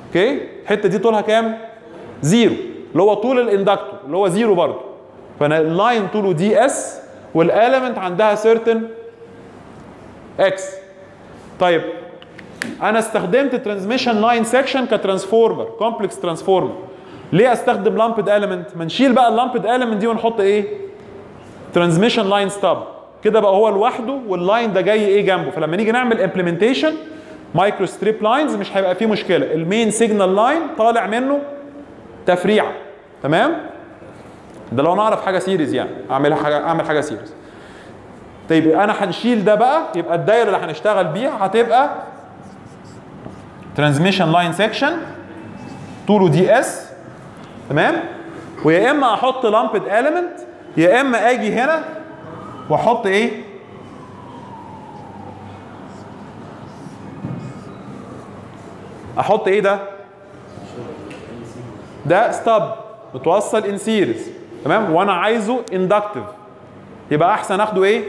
okay؟ الحتة دي طولها كام؟ zero. اللي هو طول ال inductor اللي هو zero برضه. فأنا ال line طوله d s وال element عندها certain x. طيب أنا استخدمت transmission line section ك transformer complex transformer ليه أستخدم lumped element ما نشيل بقى ال lumped element دي ونحط إيه؟ transmission line stub كده بقى هو لوحده وال line ده جاي إيه جنبه. فلما نيجي نعمل implementation microstrip lines مش هيبقى فيه مشكلة. ال main signal line طالع منه تفريعة. تمام؟ ده لو أنا اعرف حاجة series يعني. أعمل حاجة أعمل حاجة series طيب أنا هنشيل ده بقى يبقى الدايرة اللي هنشتغل بيها هتبقى transmission line section طوله d s تمام؟ ويا إما أحط lumped element يا إما أجي هنا واحط إيه؟ أحط إيه ده؟ ده stub متوصل in series تمام؟ وأنا عايزه inductive يبقى احسن اخده إيه؟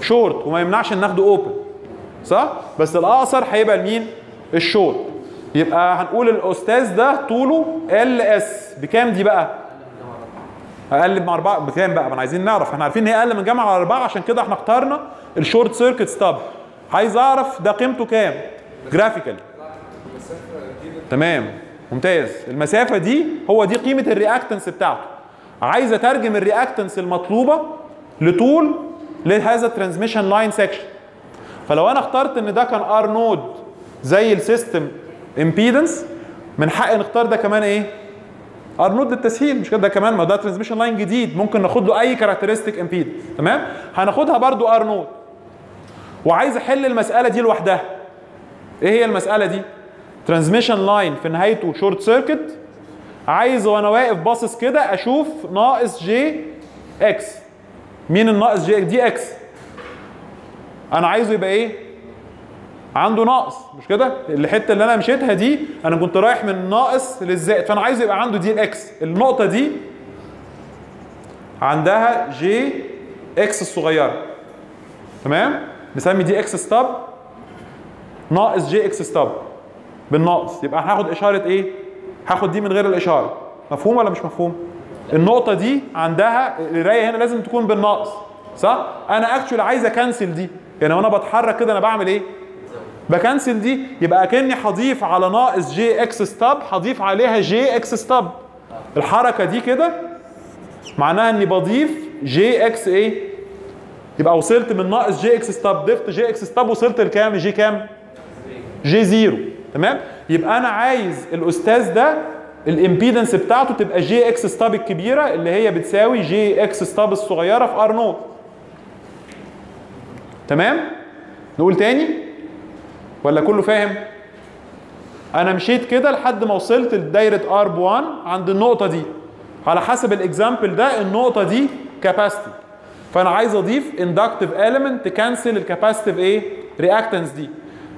شورت وما يمنعش ان ناخده open صح؟ بس الاقصر هيبقى لمين؟ الشورت يبقى هنقول الأستاذ ده طوله l s بكام دي بقى؟ أقل من أربعة. بكام بقى؟ ما إحنا عايزين نعرف. إحنا عارفين إن هي أقل من لامدا على اربعه عشان كده إحنا اخترنا ال short circuit stub عايز أعرف ده قيمته كام؟ graphical تمام. ممتاز. المسافة دي هو دي قيمة ال reactance بتاعته. عايز أترجم ال reactance المطلوبة لطول لهذا ال transmission line section فلو أنا اخترت إن ده كان R node زي ال system impedance من حقي نختار ده كمان إيه؟ R node للتسهيل مش كده؟ ده كمان ما ده transmission line جديد. ممكن ناخد له أي characteristic impedance تمام؟ هناخدها برضو R node وعايز أحل المسألة دي لوحدها. إيه هي المسألة دي؟ transmission line في نهايته short circuit عايز وأنا واقف باصص كده أشوف ناقص جي إكس مين الناقص j d x أنا عايزه يبقى إيه؟ عنده ناقص مش كده؟ الحتة اللي أنا مشيتها دي أنا كنت رايح من ناقص للزائد فأنا عايزه يبقى عنده دي ال x النقطة دي عندها جي إكس الصغيرة. تمام؟ نسمي دي x stub ناقص j x stub بالناقص. يبقى هاخد إشارة إيه؟ هاخد دي من غير الإشارة. مفهوم ولا مش مفهوم؟ النقطة دي عندها القراية هنا لازم تكون بالناقص صح؟ أنا actually عايز ا cancel دي. يعني وأنا بتحرك كده أنا بعمل إيه؟ ب cancel دي يبقى أكني هضيف على ناقص j x stub هضيف عليها j x stub الحركة دي كده معناها إني بضيف جي إكس إيه؟ يبقى وصلت من ناقص j x stub ضفت j x stub وصلت لكام؟ j كام؟ j zero تمام؟ يبقى أنا عايز الأستاذ ده ال impedance بتاعته تبقى j x stub الكبيرة اللي هي بتساوي j x stub الصغيرة في R node تمام؟ نقول تاني؟ ولا كله فاهم؟ أنا مشيت كده لحد ما وصلت لدايرة r 1 عند النقطة دي. على حسب ال example ده النقطة دي capacitive فأنا عايز أضيف inductive element ت cancel ال capacitive إيه؟ reactance دي.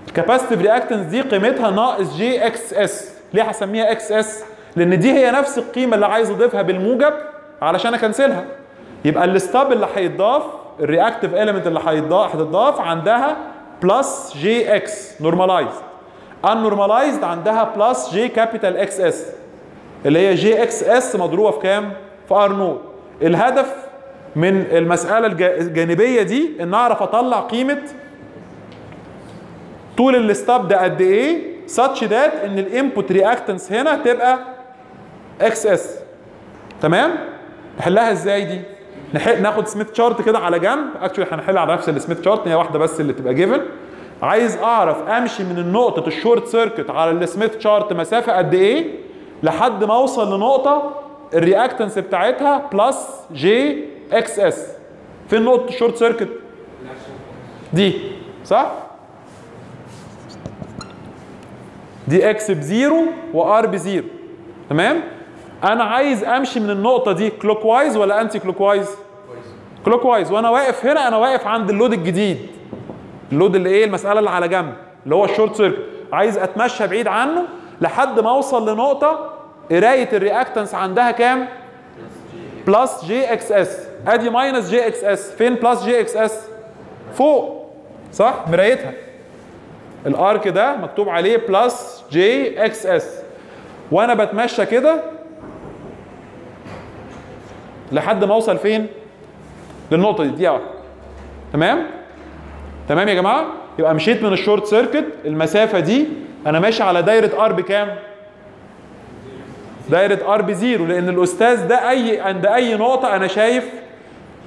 ال capacitive reactance دي قيمتها ناقص جي x s ليه هسميها إكس اس لأن دي هي نفس القيمة اللي عايز أضيفها بالموجب علشان أ cancel ها. يبقى ال stub اللي هيتضاف ال reactive element اللي هيتضاف عندها plus j x normalized ال normalized عندها plus j capital x s اللي هي جي إكس اس مضروبة في كام؟ في R node الهدف من المسألة الج- الجانبية دي إن أعرف أطلع قيمة طول ال stub ده قد إيه such that إن ال input reactance هنا تبقى x s تمام؟ نحلها إزاي دي؟ نحل ناخد Smith chart كده على جنب. actually هنحل على نفس ال Smith chart هي واحدة بس اللي تبقى given عايز أعرف أمشي من النقطة ال short circuit على ال Smith chart مسافة قد إيه لحد ما أوصل لنقطة ال reactance بتاعتها plus j x s فين نقطة ال short circuit دي صح؟ دي x ب zero و r ب zero. تمام؟ أنا عايز أمشي من النقطة دي clockwise ولا anticlockwise clockwise وأنا واقف هنا أنا واقف عند ال load الجديد. اللود اللي إيه؟ المسألة اللي على جنب اللي هو ال short circuit عايز أتمشى بعيد عنه لحد ما أوصل لنقطة قراية ال reactance عندها كام؟ plus j x s أدي minus j x s فين plus j x s فوق. صح؟ مرايتها. ال arc ده مكتوب عليه plus j x s وأنا بتمشى كده لحد ما اوصل فين؟ للنقطة دي دقيقه واحدة تمام؟ تمام يا جماعة؟ يبقى مشيت من ال short circuit المسافة دي أنا ماشي على دايرة R بكام؟ دايرة R ب zero لأن الأستاذ ده أي عند أي نقطة أنا شايف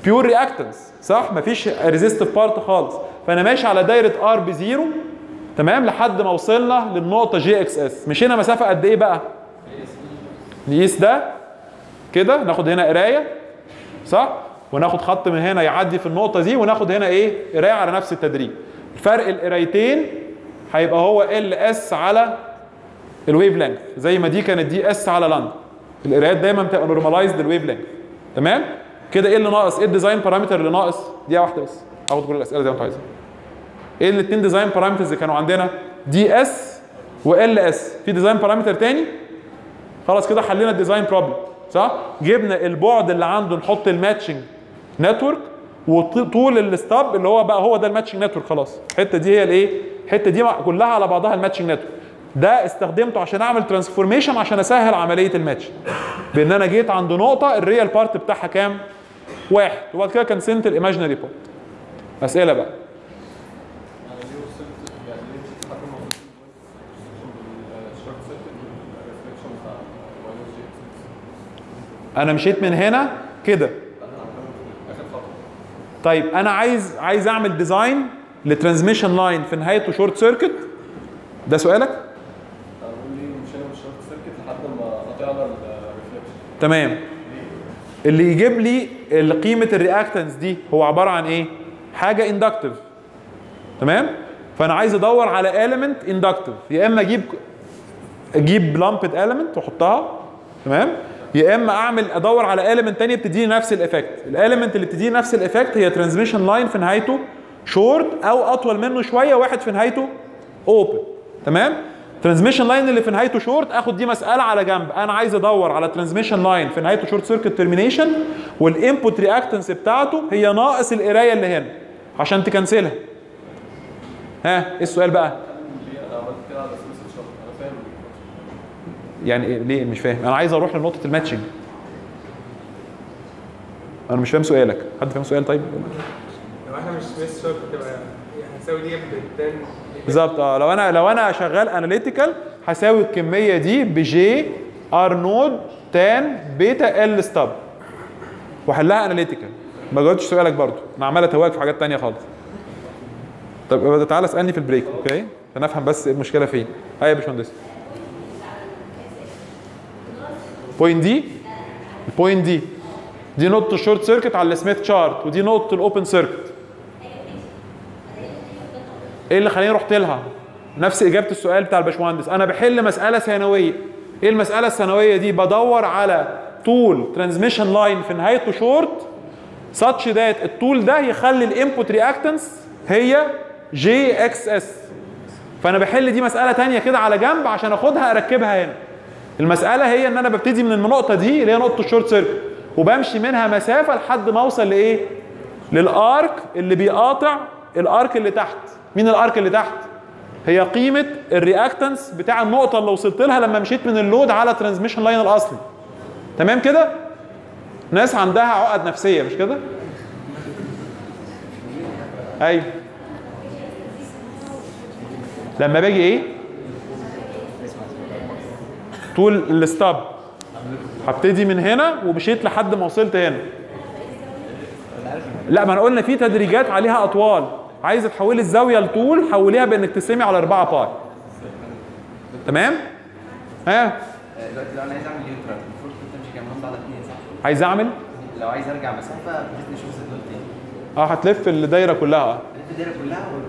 pure reactance صح؟ مفيش resistive part خالص. فأنا ماشي على دايرة R ب zero تمام؟ لحد ما وصلنا للنقطة جي إكس اس مشينا مسافة قد إيه بقى؟ نقيس ده؟ كده ناخد هنا قراية صح؟ وناخد خط من هنا يعدي في النقطة دي وناخد هنا إيه؟ قراية على نفس التدريج فرق القرايتين هيبقى هو ال LS على ال wavelength زي ما دي كانت dS على لاند القرايات دايما بتبقى normalized ال wavelength تمام؟ كده إيه اللي ناقص؟ إيه ال design parameter اللي ناقص؟ دي واحدة بس. أخد كل الأسئلة زي ما أنتوا عايزين إيه الاثنين design parameters اللي كانوا عندنا؟ dS و LS في design parameter تاني؟ خلاص كده حلينا ال design problem صح؟ جبنا البعد اللي عنده نحط ال matching network وطول ال stub اللي هو بقى هو ده ال matching network خلاص. الحتة دي هي الإيه؟ الحتة دي كلها على بعضها ال matching network. ده استخدمته عشان أعمل transformation عشان أسهل عملية الماتش. بإن أنا جيت عند نقطة ال real part بتاعها كام؟ واحد. وبعد كده cancelت ال imaginary part أسئلة بقى يعني ليه وصلت يعني ليه مشيت لحد ما وصلت ال short circuit ال reflection بتاع minus jX أنا مشيت من هنا كده. طيب أنا عايز عايز أعمل design ل transmission line في نهايته short circuit ده سؤالك؟ تمام. اللي يجيب لي قيمة ال reactance دي هو عبارة عن إيه؟ حاجة inductive تمام؟ فأنا عايز أدور على element inductive يا إما أجيب أجيب lumped element وأحطها. تمام؟ يا إما أعمل أدور على element تانية بتديني نفس ال effect ال element اللي بتديني نفس ال effect هي transmission line في نهايته شورت أو أطول منه شوية واحد في نهايته open تمام؟ transmission line اللي في نهايته شورت آخد دي مسألة على جنب. أنا عايز أدور على transmission line في نهايته short circuit termination وال input reactance بتاعته هي ناقص القراية اللي هنا. عشان ت cancel ها. ها؟ إيه السؤال بقى ليه أنا عملت كده على أساس الشورت أنا فاهم يعني إيه؟ ليه؟ مش فاهم. أنا عايز أروح لنقطة ال matching. أنا مش فاهم سؤالك. حد فاهم سؤال؟ طيب. لو إحنا مش سميث تبقى هنساوي دي بال tan بالظبط. آه لو أنا لو أنا شغال analytical هساوي الكمية دي ب jR node tan beta L stub واحلها analytical ما جاوبتش سؤالك برضو أنا عمال اتوهك في حاجات تانية خالص. طب تعالى اسألني في ال break okay؟ عشان أفهم بس المشكلة فين. أيوه يا باشمهندس. point دي ال point دي دي نقطة ال short circuit على ال Smith chart ودي نقطة ال open circuit إيه اللي خلاني رحت لها؟ نفس إجابة السؤال بتاع الباشمهندس. أنا بحل مسألة ثانوية. إيه المسألة الثانوية دي؟ بدور على طول transmission line في نهايته short such that الطول ده يخلي ال input reactance هي جي إكس اس فأنا بحل دي مسألة تانية كده على جنب عشان أخدها أركبها هنا. المسألة هي إن أنا ببتدي من النقطة دي اللي هي نقطة ال short circuit وبمشي منها مسافة لحد ما أوصل لإيه؟ لل arc اللي بيقاطع ال arc اللي تحت. مين ال arc اللي تحت؟ هي قيمة ال reactance بتاع النقطة اللي وصلت لها لما مشيت من ال load على transmission line الأصلي. تمام كده؟ ناس عندها عقد نفسية مش كده؟ أيوه. لما باجي إيه؟ طول ال stub. هبتدي من هنا ومشيت لحد ما وصلت هنا. لا ما انا قلنا في تدريجات عليها اطوال. عايز تحولي الزاوية لطول حوليها بانك تقسمي على 4 باي. تمام؟ ها؟ دلوقتي لو أنا عايز أعمل؟ نيوترال المفروض كنت امشي كام على اثنين صح؟ عايز اعمل لو عايز أرجع مسافة بحيث نشوف الزيت تاني. آه هتلف الدايرة كلها. الف الدايرة كلها ولا؟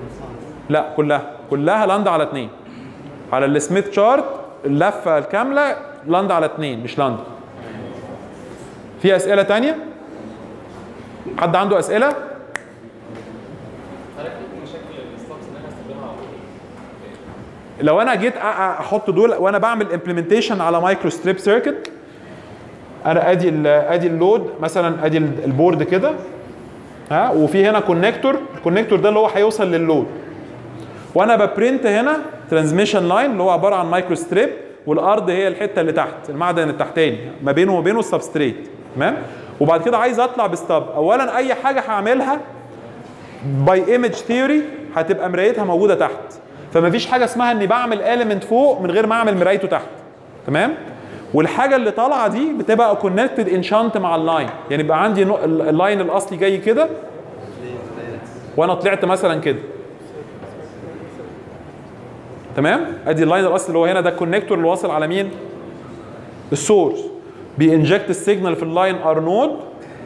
لا كلها. كلها لاند على اتنين. على السميث شارت اللفة الكاملة لاند على اتنين مش لاند. في أسئلة تانية؟ حد عنده أسئلة؟ لو أنا جيت أحط دول وأنا بعمل implementation على microstrip circuit أنا أدي أدي ال load مثلا أدي ال- ال board كده ها؟ وفي هنا connector ال connector ده اللي هو هيوصل لل load. وأنا ب print هنا transmission line اللي هو عبارة عن microstrip والأرض هي الحتة اللي تحت المعدن التحتاني ما بينه وما بينه ال substrate تمام؟ وبعد كده عايز أطلع ب stub اولا أي حاجة هعملها by image theory هتبقى مرايتها موجودة تحت. فما فيش حاجة اسمها إني بعمل element فوق من غير ما أعمل مرايته تحت تمام؟ والحاجة اللي طالعة دي بتبقى connected in shunt مع ال line يعني يبقى عندي ال line الأصلي جاي كده. وأنا طلعت مثلا كده. تمام؟ ادي ال line الاصلي اللي هو هنا ده ال connector اللي واصل على مين؟ ال source. ب inject ال signal في ال line R node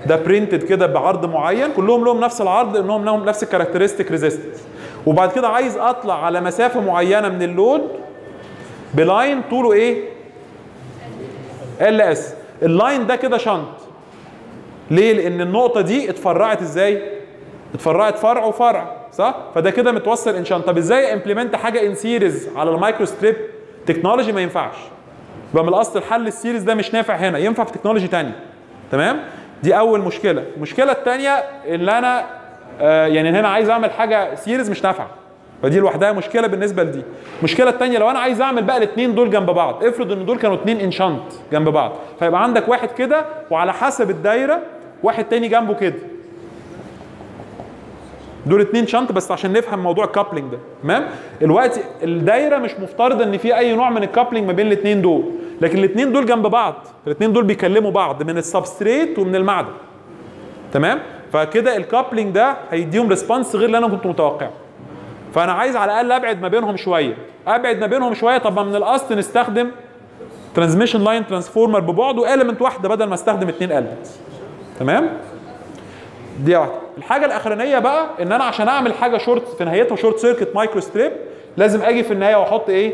ده printed كده بعرض معين كلهم لهم نفس العرض انهم لهم نفس ال characteristic resistance وبعد كده عايز أطلع على مسافة معينة من ال load ب line طوله إيه؟ LS ال line ده كده shunt ليه؟ لأن النقطة دي اتفرعت إزاي؟ اتفرعت فرع وفرع صح؟ فده كده متوصل ان شانت طب إزاي implement حاجة in series على ال microstrip technology ما ينفعش. يبقى من الأصل الحل ال series ده مش نافع هنا ينفع في technology تانية تمام؟ دي أول مشكلة. المشكلة الثانية اللي أنا آه يعني هنا عايز أعمل حاجة series مش نافعة. فدي لوحدها مشكلة بالنسبة لدي. المشكلة الثانية لو أنا عايز أعمل بقى الاثنين دول جنب بعض افرض إن دول كانوا اثنين in shunt جنب بعض فيبقى عندك واحد كده وعلى حسب الدايرة واحد تاني جنبه كده. دول اتنين shunt بس عشان نفهم موضوع ال coupling ده. تمام؟ الوقت الدايرة مش مفترض إن في أي نوع من ال coupling ما بين الاثنين دول لكن الاثنين دول جنب بعض الاثنين دول بيكلموا بعض من ال substrate ومن المعدن. تمام؟ فكده ال coupling ده هيديهم response غير اللي أنا كنت متوقعه فأنا عايز على الأقل أبعد ما بينهم شوية. أبعد ما بينهم شوية طب ما من الأصل نستخدم transmission line transformer ببعده element واحدة بدل ما أستخدم اثنين elements تمام؟ دي واحدة. الحاجة الأخرانية بقى إن أنا عشان أعمل حاجة شورت في نهايتها short circuit microstrip لازم أجي في النهاية وأحط إيه؟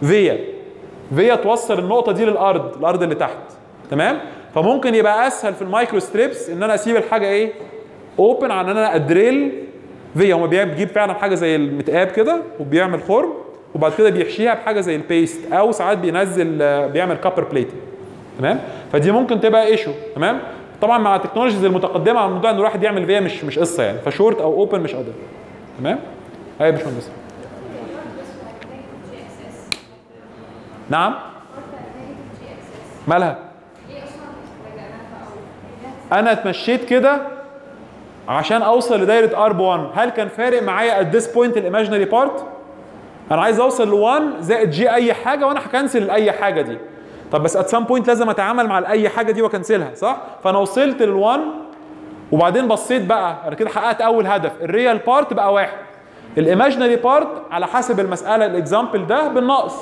via. via توصل النقطة دي للأرض الأرض اللي تحت. تمام؟ فممكن يبقى أسهل في ال microstrips إن أنا أسيب الحاجة إيه؟ open عن إن أنا أ drill via. هو بيجيب فعلا حاجة زي المتقاب كده وبيعمل خرم وبعد كده بيحشيها بحاجة زي ال paste أو ساعات بينزل بيعمل copper plating تمام؟ فدي ممكن تبقى issue تمام؟ طبعا مع ال technologies المتقدمة الموضوع إن الواحد يعمل فيها مش مش قصة يعني. فشورت أو open مش قادر تمام؟ أيوه يا باشمهندس. نعم؟ مالها؟ أنا اتمشيت كده عشان أوصل لدايرة R ب 1 هل كان فارق معايا at this point ال imaginary part أنا عايز أوصل ل 1 زائد j أي حاجة وأنا هكنسل أي حاجة دي. طب بس at some point لازم أتعامل مع أي حاجة دي وأ cancel ها صح؟ فأنا وصلت لل 1 وبعدين بصيت بقى أنا كده حققت أول هدف. ال real part بقى واحد. ال imaginary part على حسب المسألة ال example ده بالناقص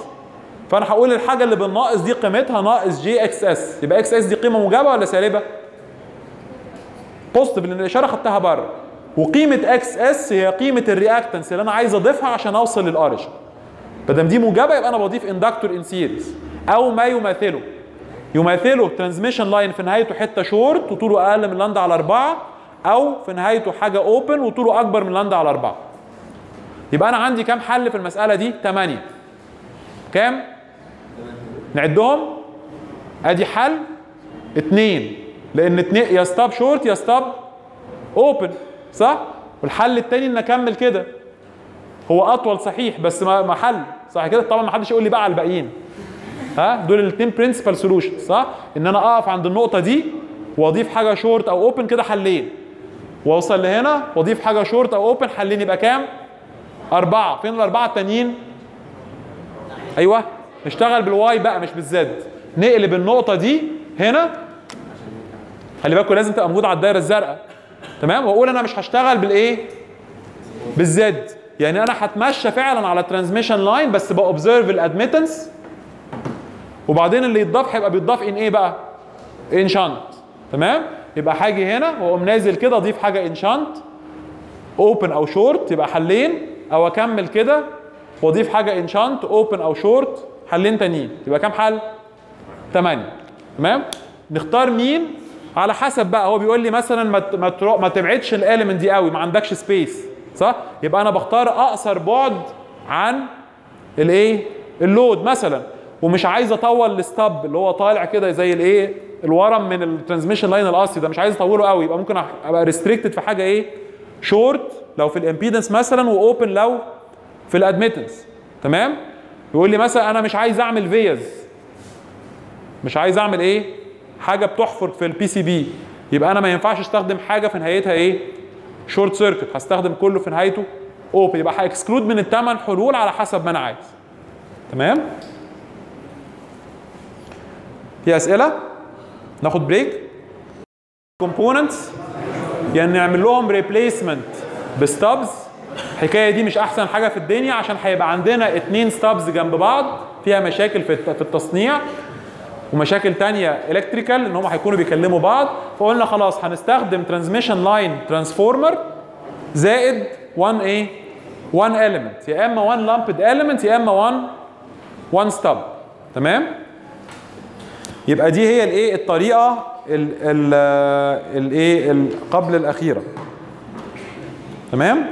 فأنا هقول الحاجة اللي بالناقص دي قيمتها ناقص جي Xs يبقى إكس اس دي قيمة موجبه ولا سالبة؟ positive لأن الإشارة خدتها بره. وقيمة Xs هي قيمة ال reactance اللي أنا عايز أضيفها عشان أوصل لل origin ما دام دي موجبه يبقى أنا بضيف inductor in series أو ما يماثله. يماثله transmission line في نهايته حتة شورت وطوله أقل من لندا على أربعة أو في نهايته حاجة open وطوله أكبر من لندا على أربعة. يبقى أنا عندي كام حل في المسألة دي؟ 8 كام؟ نعدهم. أدي حل. اتنين. لأن اتنين يا stub short يا stub open صح؟ والحل التاني إن أكمل كده. هو أطول صحيح بس ما ما حل. صح كده؟ طبعا ما حدش يقول لي بقى على الباقيين. ها؟ دول الاثنين principal solution صح؟ إن أنا أقف عند النقطة دي وأضيف حاجة شورت أو open كده حلين. وأوصل لهنا وأضيف حاجة شورت أو open حلين يبقى كام؟ أربعة. فين الأربعة التانيين؟ أيوه. نشتغل بال Y بقى مش بال Z. نقلب النقطة دي هنا. خلي بالكم لازم تبقى موجود على الدايرة الزرقاء. تمام؟ وأقول أنا مش هشتغل بالإيه؟ بال Z. يعني أنا هتمشى فعلا على transmission line بس ب observe ال admittance وبعدين اللي يتضاف هيبقى بيتضاف in إيه بقى. in shunt تمام؟ يبقى هاجي هنا وأقوم نازل كده أضيف حاجة in shunt open أو شورت يبقى حلين. أو أكمل كده وأضيف حاجة in shunt open أو شورت حلين تانيين. يبقى كام حل؟ 8 تمام؟ نختار مين؟ على حسب بقى. هو بيقول لي مثلا ما ما ما تبعدش ال element دي قوي. ما عندكش space صح؟ يبقى أنا بختار أقصر بعد عن الايه ال load مثلا. ومش عايز أطول ال stub اللي هو طالع كده زي الإيه؟ الورم من ال transmission line الاصلي ده مش عايز أطوله قوي. يبقى ممكن أبقى restricted في حاجة إيه؟ شورت لو في ال impedance مثلا و open لو في ال admittance تمام؟ يقول لي مثلا أنا مش عايز أعمل vias مش عايز أعمل إيه؟ حاجة بتحفر في ال PCB يبقى أنا ما ينفعش أستخدم حاجة في نهايتها إيه؟ short circuit هستخدم كله في نهايته open يبقى ه exclude من الثمان حلول على حسب ما أنا عايز. تمام؟ في أسئلة؟ ناخد break components يعني نعمل لهم replacement ب stubs الحكاية دي مش أحسن حاجة في الدنيا عشان هيبقى عندنا اتنين stubs جنب بعض. فيها مشاكل في الت- في التصنيع ومشاكل تانية electrical إن هم هيكونوا بيكلموا بعض. فقلنا خلاص هنستخدم transmission line transformer زائد 1 إيه 1 element. يا إما 1 lumped element يا إما 1 1 stub. تمام؟ يبقى دي هي الايه؟ الطريقة ال ال الايه؟ ال- قبل الأخيرة. تمام؟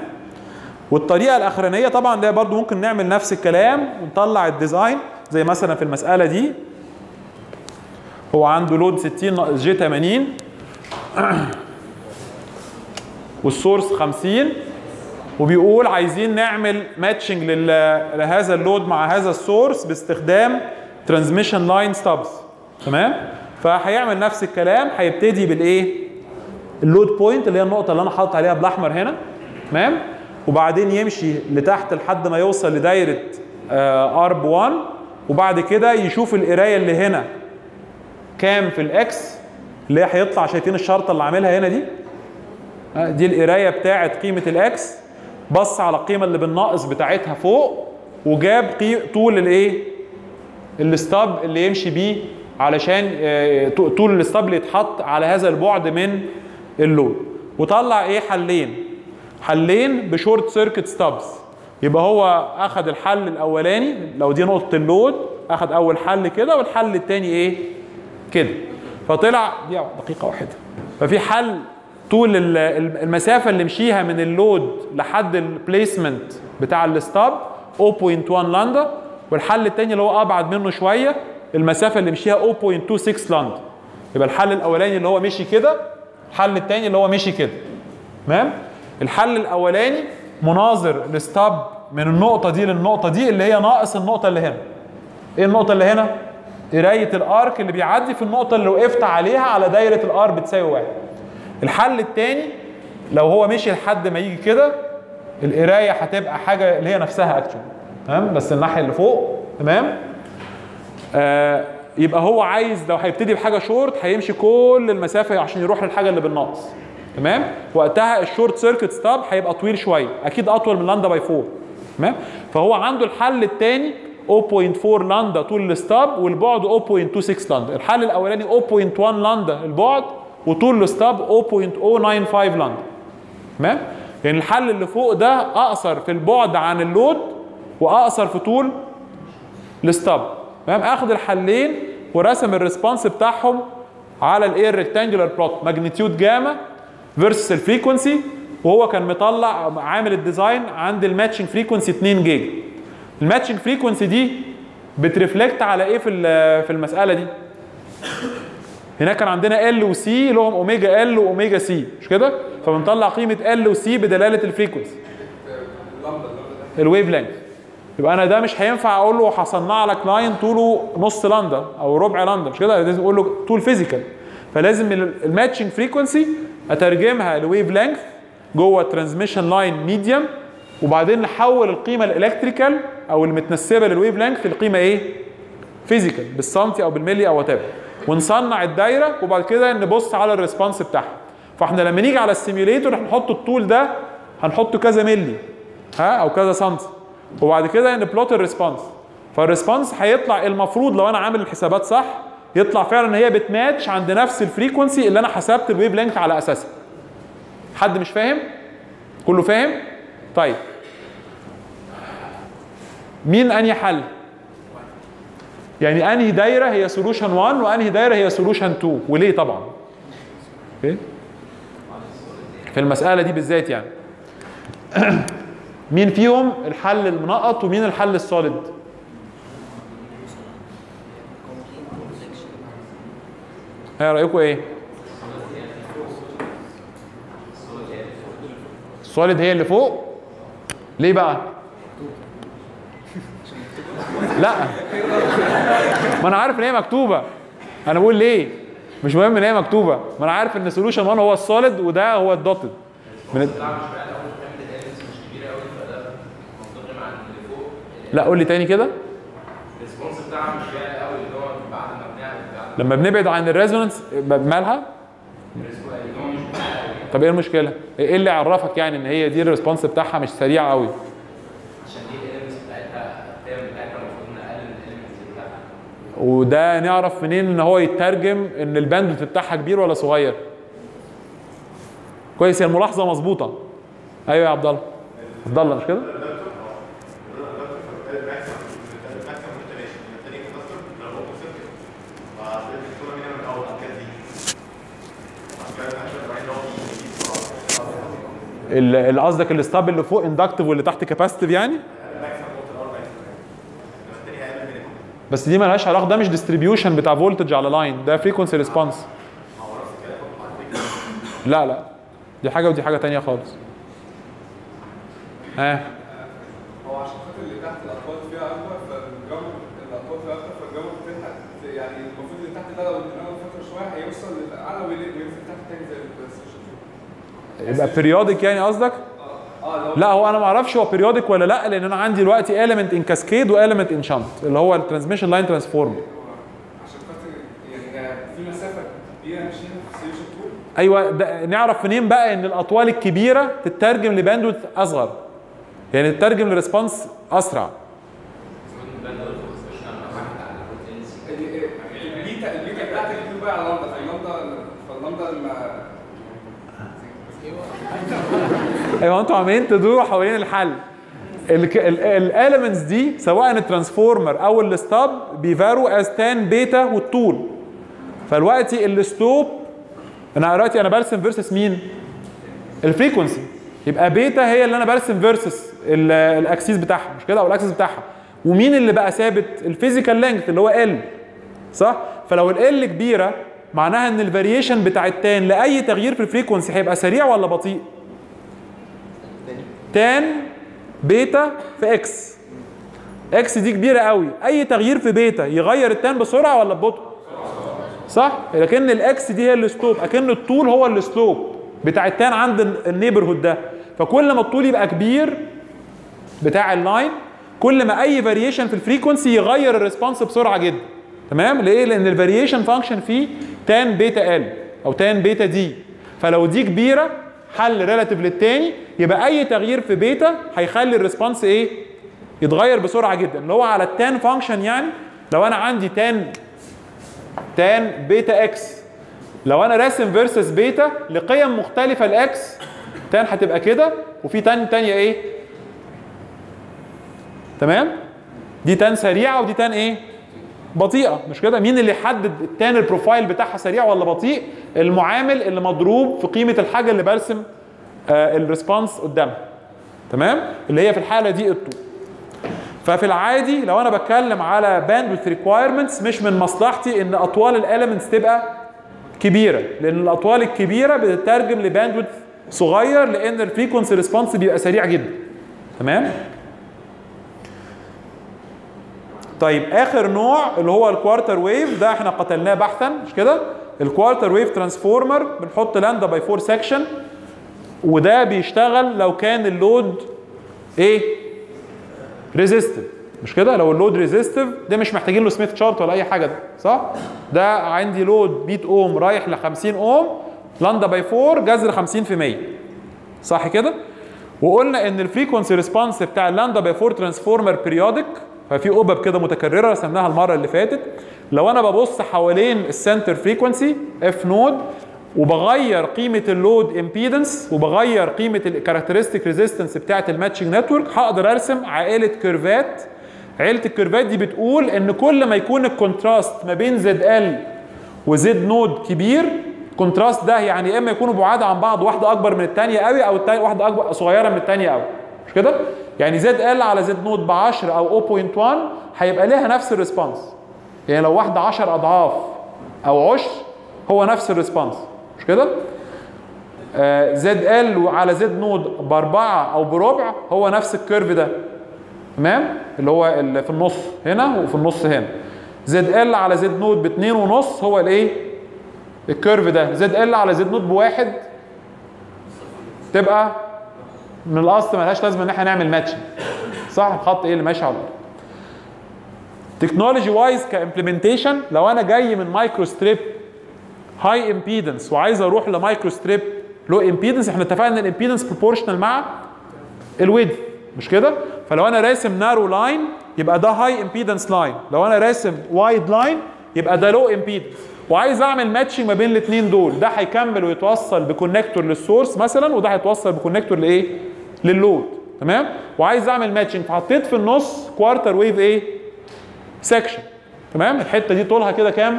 والطريقة الأخرانية طبعا هي برضو ممكن نعمل نفس الكلام ونطلع ال design زي مثلا في المسألة دي. هو عنده load 60 ناقص j 80 وال source 50 وبيقول عايزين نعمل matching لهذا ال load مع هذا ال source باستخدام transmission line stubs تمام؟ فهيعمل نفس الكلام هيبتدي بالإيه؟ ال load point اللي هي النقطة اللي أنا حاطط عليها بالأحمر هنا تمام؟ وبعدين يمشي لتحت لحد ما يوصل لدايرة r ب 1 وبعد كده يشوف القراية اللي هنا كام في ال x اللي هي هيطلع شايفين الشرطة اللي عاملها هنا دي؟ آه، دي القراية بتاعه قيمة ال x. بص على القيمة اللي بالناقص بتاعتها فوق وجاب. طول الإيه؟ ال stub اللي يمشي بيه علشان آه، طول ال stub اللي يتحط على هذا البعد من ال load وطلع إيه؟ حلين. حلين ب short circuit stubs يبقى هو اخذ الحل الأولاني لو دي نقطة ال load اخذ أول حل كده والحل الثاني إيه؟ كده. فطلع دي دقيقة واحدة. ففي حل طول ال- ال- المسافة اللي مشيها من ال load لحد ال placement بتاع ال stub 0.1 لاندا والحل الثاني اللي هو أبعد منه شوية المسافة اللي مشيها 0.26 لاندا يبقى الحل الأولاني اللي هو مشي كده الحل الثاني اللي هو مشي كده. تمام؟ الحل الأولاني مناظر ال stub من النقطة دي للنقطة دي اللي هي ناقص النقطة اللي هنا. إيه النقطة اللي هنا؟ قراية ال arc اللي بيعدي في النقطة اللي وقفت عليها على دايرة ال r بتساوي واحد. الحل الثاني لو هو مشي لحد ما يجي كده القراية هتبقى حاجة اللي هي نفسها actual تمام؟ بس الناحية اللي فوق. تمام؟ يبقى هو عايز لو هيبتدي بحاجة شورت هيمشي كل المسافة عشان يروح للحاجة اللي بالناقص تمام؟ وقتها ال short circuit stub هيبقى طويل شوية. أكيد أطول من lambda by 4 تمام؟ فهو عنده الحل الثاني 0.4 لاندا طول ال stub والبعد 0.26 لاندا الحل الأولاني 0.1 لاندا البعد وطول ال stub 0.095 لاندا تمام؟ يعني الحل اللي فوق ده أقصر في البعد عن ال load وأقصر في طول ال stub تمام اخد الحلين ورسم ال response بتاعهم على الايه ال rectangular plot magnitude gamma versus ال frequency وهو كان مطلع عامل ال design عند ال matching frequency 2 جيجا. ال matching frequency دي بت reflect على إيه في في المسألة دي؟ هناك كان عندنا ال وسي لهم omega L و omega C مش كده؟ فبنطلع قيمة L و C بدلاله ال frequency ال wavelength يبقى أنا ده مش هينفع أقول له هصنع لك line طوله نص لندا أو ربع لندا مش كده؟ لازم أقول له طول physical فلازم ال matching frequency أترجمها ل wavelength جوه transmission line medium وبعدين نحول القيمة ال electrical أو المتنسبة لل wavelength لقيمة إيه؟ physical بالسنتي أو بالملي أو وات ونصنع الدايرة وبعد كده نبص على ال response بتاعها. فإحنا لما نيجي على ال simulator هنحط الطول ده هنحطه كذا ملي ها؟ أو كذا سنتي وبعد كده ن plot ال response فال response هيطلع المفروض لو أنا عامل الحسابات صح يطلع فعلا ان هي بتماتش عند نفس ال frequency اللي أنا حسبت ال wavelength على أساسها. حد مش فاهم؟ كله فاهم؟ طيب. مين أنهي حل؟ يعني أنهي دايرة هي solution 1 وأنهي دايرة هي solution 2 وليه طبعا؟ okay في المسألة دي بالذات يعني. مين فيهم؟ الحل المنقط ومين الحل ال solid؟ إيه رايكم إيه؟ ال solid هي اللي فوق؟ ليه بقى؟ لا. ما أنا عارف ان هي مكتوبة. أنا بقول ليه؟ مش مهم ان هي مكتوبة. ما أنا عارف ان solution 1 هو ال solid وده هو ال dotted. من لا قول لي تاني كده. ال response بتاعها مش عالي قوي اللي هو بعد ما بنعمل لما بنبعد عن ال resonance مالها طب إيه المشكلة؟ إيه اللي عرفك يعني إن هي دي ال response بتاعها مش سريع قوي؟ عشان دي ال elements بتاعتها بتاعتها المفروض نقلل ال elements بتاعتها وده نعرف منين إن هو يترجم إن ال bandwidth بتاعها كبير ولا صغير؟ كويس هي الملاحظة مظبوطة. أيوه يا عبد الله. عبد الله مش كده ال- اللي قصدك ال stub اللي فوق inductive واللي تحت capacitive يعني؟ بس دي مالهاش علاقة ده مش distribution بتاع voltage على line ده frequency response لا لا. دي حاجة ودي حاجة تانية خالص. ها؟ هو عشان خاطر اللي تحت الاطوال فيها اكبر فالجو الاطوال فيها أكتر فالجو بتلحق يعني المفروض اللي تحت ده لو اديناه فتره شوية هيوصل للاعلى وينزل وينزل تحت تاني زي البلاي يبقى بيريودك يعني قصدك؟ لا هو أنا ما أعرفش هو بيريودك ولا لا لأن أنا عندي دلوقتي element ان كاسكيد واليمنت ان شنت اللي هو الترانسميشن لاين ترانسفورم عشان خاطر يعني في مسافه كبيره ماشيين في solution 2 أيوه ده نعرف منين بقى إن الأطوال الكبيرة تترجم ل bandwidth أصغر؟ يعني تترجم ل response أسرع ال beta ال beta بتاعتك دي بقى على lambda فال lambda فال lambda لما أيوه أنتوا عمالين تدوروا حوالين الحل ال elements دي سواء ال transformer أو ال stub بي vary as tan beta والطول فالوقتي ال slope أنا دلوقتي أنا برسم versus مين؟ ال frequency يبقى بيتا هي اللي أنا برسم versus ال axis بتاعها مش كده أو ال axis بتاعها ومين اللي بقى ثابت؟ ال physical length اللي هو ال L صح؟ فلو ال L كبيرة معناها إن ال variation بتاع ال tan لأي تغيير في ال frequency هيبقى سريع ولا بطيء؟ tan بيتا في x x دي كبيرة قوي. أي تغيير في بيتا يغير ال tan بسرعة ولا ببطء؟ صح؟ لكن ال x دي هي ال slope أكن الطول هو ال slope بتاع ال tan عند ال neighborhood ده. فكل ما الطول يبقى كبير بتاع ال line كل ما أي variation في ال frequency يغير ال response بسرعة جدا. تمام؟ ليه؟ لأن ال variation function فيه tan beta L أو tan beta d فلو دي كبيرة حل relative للتاني يبقى أي تغيير في بيتا هيخلي ال response إيه؟ يتغير بسرعة جدا. اللي هو على ال tan function يعني لو أنا عندي tan tan beta x لو أنا راسم versus beta لقيم مختلفة ل x tan هتبقى كده وفي tan تانية إيه؟ تمام؟ دي tan سريعة ودي tan إيه؟ بطيئة. مش كده؟ مين اللي يحدد التاني ال profile بتاعها سريع ولا بطيء؟ المعامل اللي مضروب في قيمة الحاجة اللي برسم آه ال response قدامها تمام؟ اللي هي في الحالة دي الطول ففي العادي لو أنا بتكلم على bandwidth requirements مش من مصلحتي إن أطوال ال elements تبقى كبيرة لأن الأطوال الكبيرة بتترجم ل bandwidth صغير لأن ال frequency response بيبقى سريع جدا. تمام؟ طيب آخر نوع اللي هو ال quarter wave ده إحنا قتلناه بحثا مش كده؟ ال quarter wave transformer بنحط lambda by 4 section وده بيشتغل لو كان ال load إيه؟ resistive مش كده؟ لو ال load resistive ده مش محتاجين له Smith chart ولا أي حاجة ده صح؟ ده عندي load 100 أوم رايح ل 50 أوم lambda by 4 جذر 50 في 100 صح كده؟ وقلنا إن ال frequency response بتاع ال lambda by 4 transformer periodic ففي أوبب كده متكررة رسمناها المرة اللي فاتت. لو أنا ببص حوالين ال center frequency f naught وبغير قيمة ال load impedance وبغير قيمة ال characteristic resistance بتاعة ال matching network هقدر أرسم عائلة curve ات عيله ال curve ات دي بتقول إن كل ما يكون ال contrast ما بين ZL و Z naught كبير ال contrast ده يعني يا إما يكونوا بعاد عن بعض واحدة أكبر من الثانية قوي أو التانية واحدة أكبر صغيرة من الثانية قوي مش كده؟ يعني ZL على Z naught ب 10 أو 0.1 هيبقى ليها نفس ال response. يعني لو واحدة 10 أضعاف أو عشر هو نفس ال response. مش كده؟ ZL على Z naught بأربعة أو بربع هو نفس ال curve ده. تمام؟ اللي هو اللي في النص هنا وفي النص هنا. ZL على Z naught باتنين ونص هو الإيه؟ ال curve ده. ZL على Z naught بواحد تبقى من الاصل ملهاش لازمة إن إحنا نعمل matching صح؟ الخط إيه اللي ماشي على الأرض. technology wise كا implementation لو أنا جاي من microstrip high impedance وعايز أروح ل microstrip low impedance إحنا اتفقنا إن ال impedance proportional مع ال width مش كده؟ فلو أنا راسم narrow line يبقى ده high impedance line لو أنا راسم wide line يبقى ده low impedance وعايز أعمل matching ما بين الاثنين دول. ده هيكمل ويتوصل ب connector لل source مثلا وده هيتوصل ب connector لإيه؟ لل load تمام؟ وعايز أعمل matching فحطيت في النص quarter wave إيه section تمام؟ الحتة دي طولها كده كام؟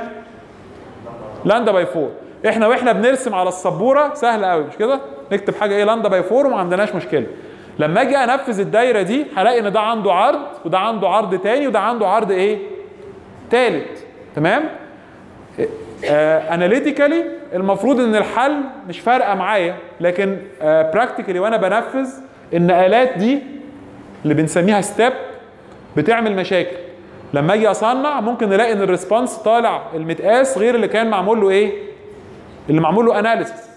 lambda by 4 إحنا وإحنا بنرسم على السبورة سهل قوي مش كده؟ نكتب حاجة إيه؟ lambda by 4 وما عندناش مشكلة. لما أجي أنفذ الدايرة دي هلاقي إن ده عنده عرض وده عنده عرض تاني وده عنده عرض إيه؟ تالت تمام؟ analytically المفروض إن الحل مش فارقة معايا لكن practically وأنا بنفذ النقلات دي اللي بنسميها step بتعمل مشاكل. لما أجي أصنع ممكن نلاقي إن ال response طالع المتقاس غير اللي كان معمول له إيه؟ اللي معمول له analysis.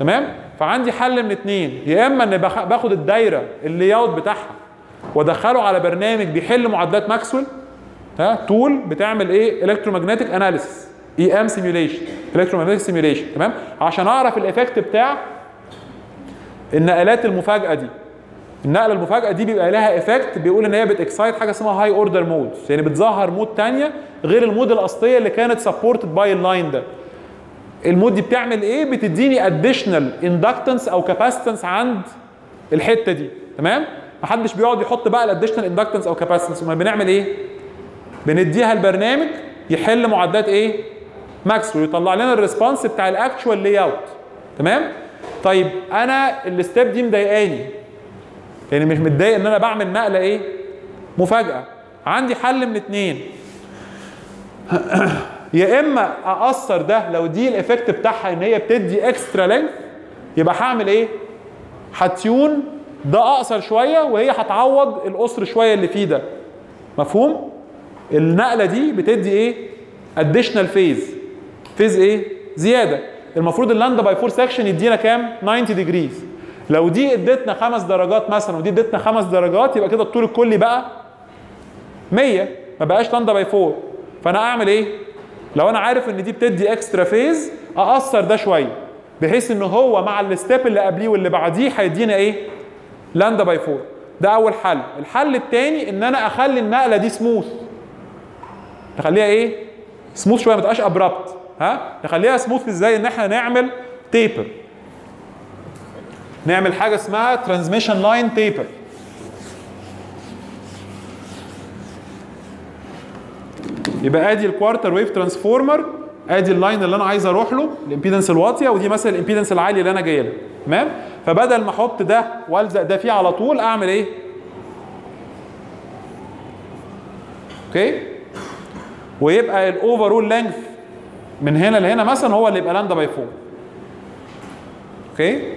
تمام؟ فعندي حل من اتنين. يا إما ان باخد الدايرة ال layout بتاعها وأدخله على برنامج بيحل معادلات ماكسويل. ها؟ tool بتعمل إيه؟ electromagnetic analysis EM simulation electromagnetic simulation تمام؟ عشان أعرف ال effect بتاع النقلات المفاجأة دي. النقله المفاجأة دي بيبقى لها effect بيقول إن هي بت excite حاجة اسمها high order mode يعني بتظهر mode تانية غير ال mode الأصلية اللي كانت supported by ال line ده. ال mode دي بتعمل إيه؟ بتديني additional inductance أو capacitance عند الحتة دي. تمام؟ محدش بيقعد يحط بقى ال additional inductance أو capacitance أمال بنعمل إيه؟ بنديها البرنامج يحل معادلات إيه؟ ماكس ويطلع لنا ال response بتاع ال actual layout تمام؟ طيب أنا ال step دي مضايقاني. يعني مش متضايق إن أنا بعمل نقلة إيه؟ مفاجأة. عندي حل من اتنين. يا إما أقصر ده لو دي ال effect بتاعها إن هي بتدي extra length يبقى هعمل إيه؟ ه tune ده أقصر شوية وهي هتعوض القصر شوية اللي فيه ده. مفهوم؟ النقلة دي بتدي إيه؟ additional phase phase إيه؟ زيادة. المفروض ال lambda by 4 section يدينا كام؟ 90 degrees لو دي ادتنا خمس درجات مثلا ودي ادتنا خمس درجات يبقى كده الطول الكلي بقى 100 ما بقاش lambda by 4 فأنا أعمل إيه؟ لو أنا عارف إن دي بتدي extra phase أقصر ده شوية بحيث إن هو مع ال step اللي قبليه واللي بعديه هيدينا إيه؟ lambda by 4 ده أول حل. الحل الثاني إن أنا أخلي النقلة دي سموث نخليها إيه؟ سموث شوية ما تبقاش abrupt ها؟ نخليها سموث إزاي؟ إن إحنا نعمل taper نعمل حاجة اسمها transmission line taper يبقى ادي ال quarter wave transformer ادي ال line اللي أنا عايز أروح له ال impedance الواطية ودي مثلا ال impedance العالي اللي أنا جاي له. تمام؟ فبدل ما أحط ده وألزق ده فيه على طول أعمل إيه؟ okay؟ ويبقى ال overall length من هنا لهنا مثلا هو اللي يبقى lambda by 4 okay؟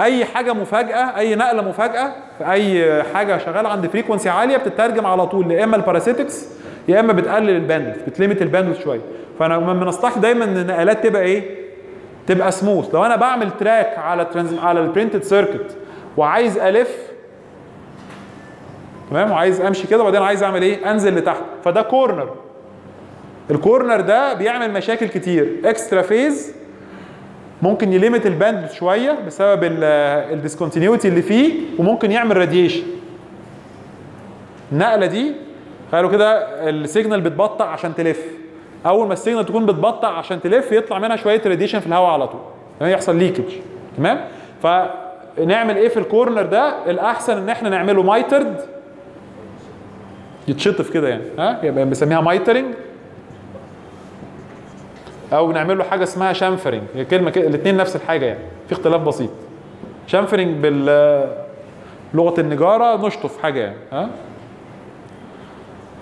أي حاجة مفاجأة أي نقلة مفاجأة في أي حاجة شغالة عند frequency عالية بتترجم على طول يا إما ال parasitics يا إما بتقلل ال bandwidth بت limit ال bandwidth شوية. فأنا من الصح دايما إن النقلات تبقى إيه؟ تبقى سموث لو أنا بعمل track على trans على ال printed circuit وعايز ألف تمام؟ وعايز أمشي كده وبعدين عايز أعمل إيه؟ أنزل لتحت. فده corner ال corner ده بيعمل مشاكل كتير. extra phase ممكن ي limit ال band شوية بسبب ال discontinuity اللي فيه وممكن يعمل radiation النقلة دي قالوا كده ال signal بتبطأ عشان تلف. أول ما ال signal تكون بتبطأ عشان تلف يطلع منها شوية radiation في الهواء على طول. تمام؟ يحصل leakage تمام؟ فنعمل إيه في ال corner ده؟ الأحسن إن إحنا نعمله mitered يتشطف كده يعني ها؟ يبقى بنسميها mitering أو نعمل له حاجة اسمها chamfering هي كلمة الاثنين نفس الحاجة يعني. في اختلاف بسيط. chamfering بال لغه النجارة نشطف حاجة يعني ها؟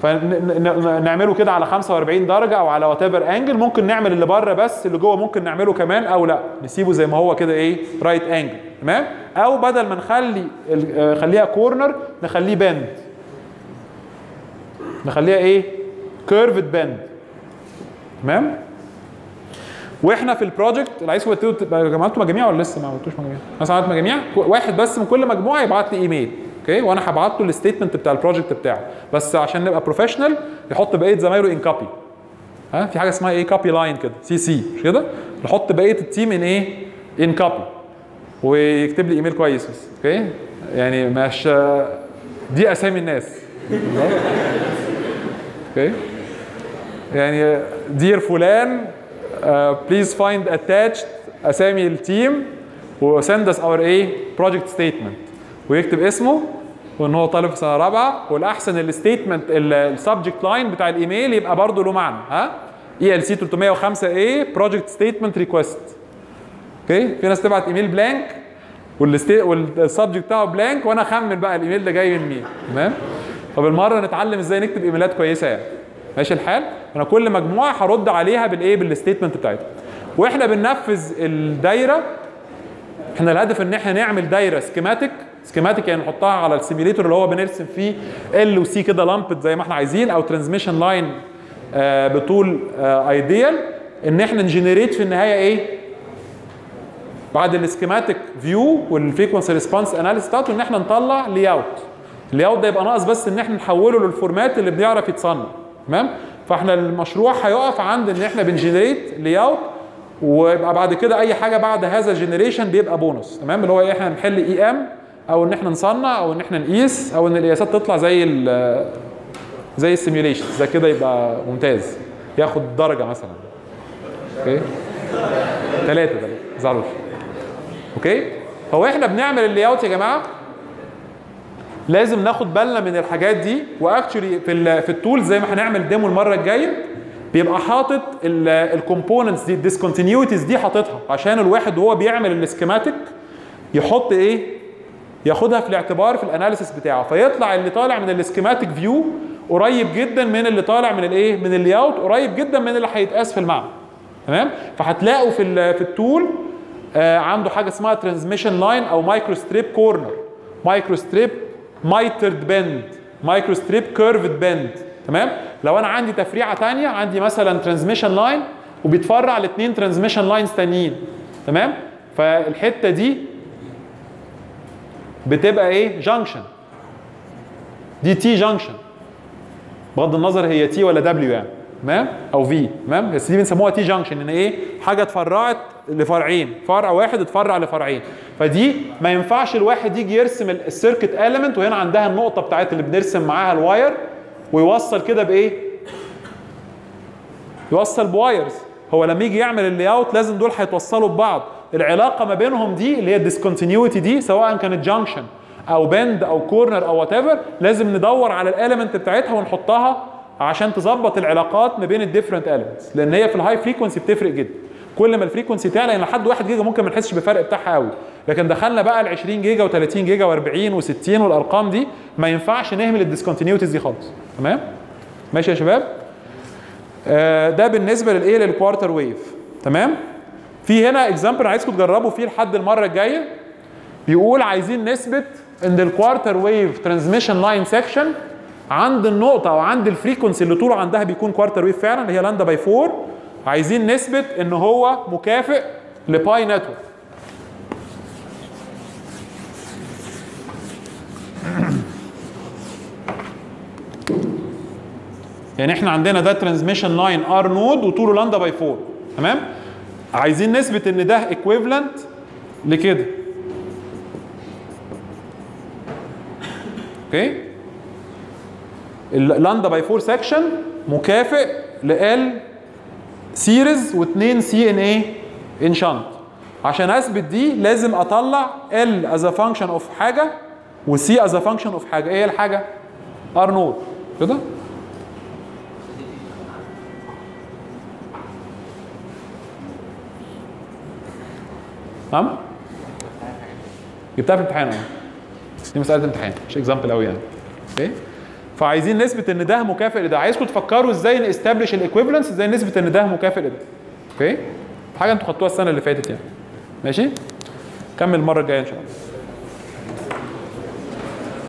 فنعمله كده على 45 درجة أو على whatever angle ممكن نعمل اللي بره بس اللي جوه ممكن نعمله كمان أو لأ. نسيبه زي ما هو كده إيه right angle تمام؟ أو بدل ما نخلي ال- خليها corner نخليه bend نخليها إيه؟ curved bend تمام؟ وإحنا في ال project اللي عايزكم تبقى عملتوا مجاميع ولا لسه ما عملتوش مجاميع؟ مثلا عملت مجاميع واحد بس من كل مجموعة يبعت لي إيميل okay وأنا هبعت له ال statement بتاع ال project بتاعه بس عشان نبقى professional يحط بقية زمايله in copy ها في حاجة اسمها إيه copy line كده CC مش كده؟ نحط بقية ال team in إيه؟ in copy ويكتب لي إيميل كويس بس okay؟ يعني مش دي أسامي الناس okay؟ يعني dear فلان please find attached اسامي ال team و send us our إيه project statement ويكتب اسمه وإن هو طالب في سنة رابعة. والأحسن ال statement ال subject line بتاع الإيميل يبقى برضه له معنى ها؟ ELC 305 إيه project statement request okay في ناس تبعت email blank وال subject بتاعه blank وأنا أخمن بقى الإيميل ده جاي من مين. تمام؟ فبالمره نتعلم إزاي نكتب emailات كويسة يعني. ماشي الحال؟ أنا كل مجموعة هرد عليها بالايه بال statement بتاعتها. وإحنا بننفذ الدايرة. إحنا الهدف إن إحنا نعمل دايرة schematic schematic يعني نحطها على ال simulator اللي هو بنرسم فيه ال L و C كده lumped زي ما إحنا عايزين أو transmission line بطول ideal إن إحنا ن generate في النهاية إيه؟ بعد ال schematic view وال frequency response analysis بتاعته إن إحنا نطلع layout ال layout ده يبقى ناقص بس إن إحنا نحوله لل format اللي بيعرف يتصنع. تمام؟ فاحنا المشروع هيقف عند إن إحنا بن generate layout ويبقى بعد كده أي حاجة بعد هذا ال generation بيبقى بونص تمام؟ اللي هو إيه؟ إحنا نحل EM أو إن إحنا نصنع أو إن إحنا نقيس أو إن القياسات تطلع زي ال زي ال simulation ده كده يبقى ممتاز. ياخد درجة مثلا. okay؟ ثلاثة ده ما تزعلوش okay؟ هو إحنا بنعمل ال layout يا جماعة لازم ناخد بالنا من الحاجات دي. و actually في في ال tool زي ما هنعمل demo المرة الجاية بيبقى حاطط ال components دي ال discontinuities دي حاططها. عشان الواحد وهو بيعمل ال schematic يحط إيه؟ ياخدها في الاعتبار في ال analysis بتاعه. فيطلع اللي طالع من ال schematic view قريب جدا من اللي طالع من الايه من ال layout قريب جدا من اللي هيتقاس في المعمل. تمام؟ فهتلاقوا في في ال tool آه عنده حاجة اسمها transmission line أو microstrip corner microstrip mitered bend microstrip curved bend تمام؟ لو أنا عندي تفريعة ثانية عندي مثلا transmission line وبيتفرع لاثنين transmission lines ثانيين تمام؟ فالحتة دي بتبقى إيه؟ junction دي T junction بغض النظر هي T ولا W يعني. تمام؟ أو V تمام؟ بس دي بنسموها T junction إن إيه؟ حاجة اتفرعت لفرعين فرع واحد اتفرع لفرعين. فدي ما ينفعش الواحد يجي يرسم ال circuit element وهنا عندها النقطة بتاعت اللي بنرسم معاها ال wire ويوصل كده بإيه؟ يوصل ب wires هو لما يجي يعمل ال layout لازم دول هيتوصلوا ببعض. العلاقة ما بينهم دي اللي هي ال discontinuity دي سواء كانت junction أو bend أو corner أو what لازم ندور على ال element بتاعتها ونحطها عشان تظبط العلاقات ما بين ال different elements لأن هي في ال high frequency بتفرق جدا. كل ما ال frequency تعلى يعني لحد 1 جيجا ممكن ما نحسش بالفرق بتاعها قوي لكن دخلنا بقى ال 20 جيجا و30 جيجا و40 و60 والأرقام دي ما ينفعش نهمل ال discontinuities دي خالص. تمام؟ ماشي يا شباب؟ آه ده بالنسبة للايه لل quarter wave تمام؟ في هنا example عايزكم تجربوا فيه لحد المرة الجاية. بيقول عايزين نثبت ان ال quarter wave transmission line section عند النقطة أو عند ال frequency اللي طوله عندها بيكون quarter wave فعلا اللي هي lambda by 4 عايزين نثبت إن هو مكافئ ل Pi network يعني إحنا عندنا ده transmission line R nought وطوله lambda by 4 تمام؟ عايزين نثبت إن ده equivalent لكده. okay ال lambda by 4 section مكافئ ل series و2 C ان اي in shunt عشان أثبت دي لازم أطلع L as a function of حاجة و C as a function of حاجة. إيه الحاجة؟ R nought كده؟ نعم؟ جبتها في الامتحان آه دي مسألة امتحان مش example قوي يعني. okay؟ فعايزين نثبت إن ده مكافئ لده. عايزكم تفكروا إزاي ن establish ال equivalence إزاي نثبت إن ده مكافئ لده. okay؟ حاجة أنتوا خدتوها السنة اللي فاتت يعني. ماشي؟ كمل المرة الجاية إن شاء الله.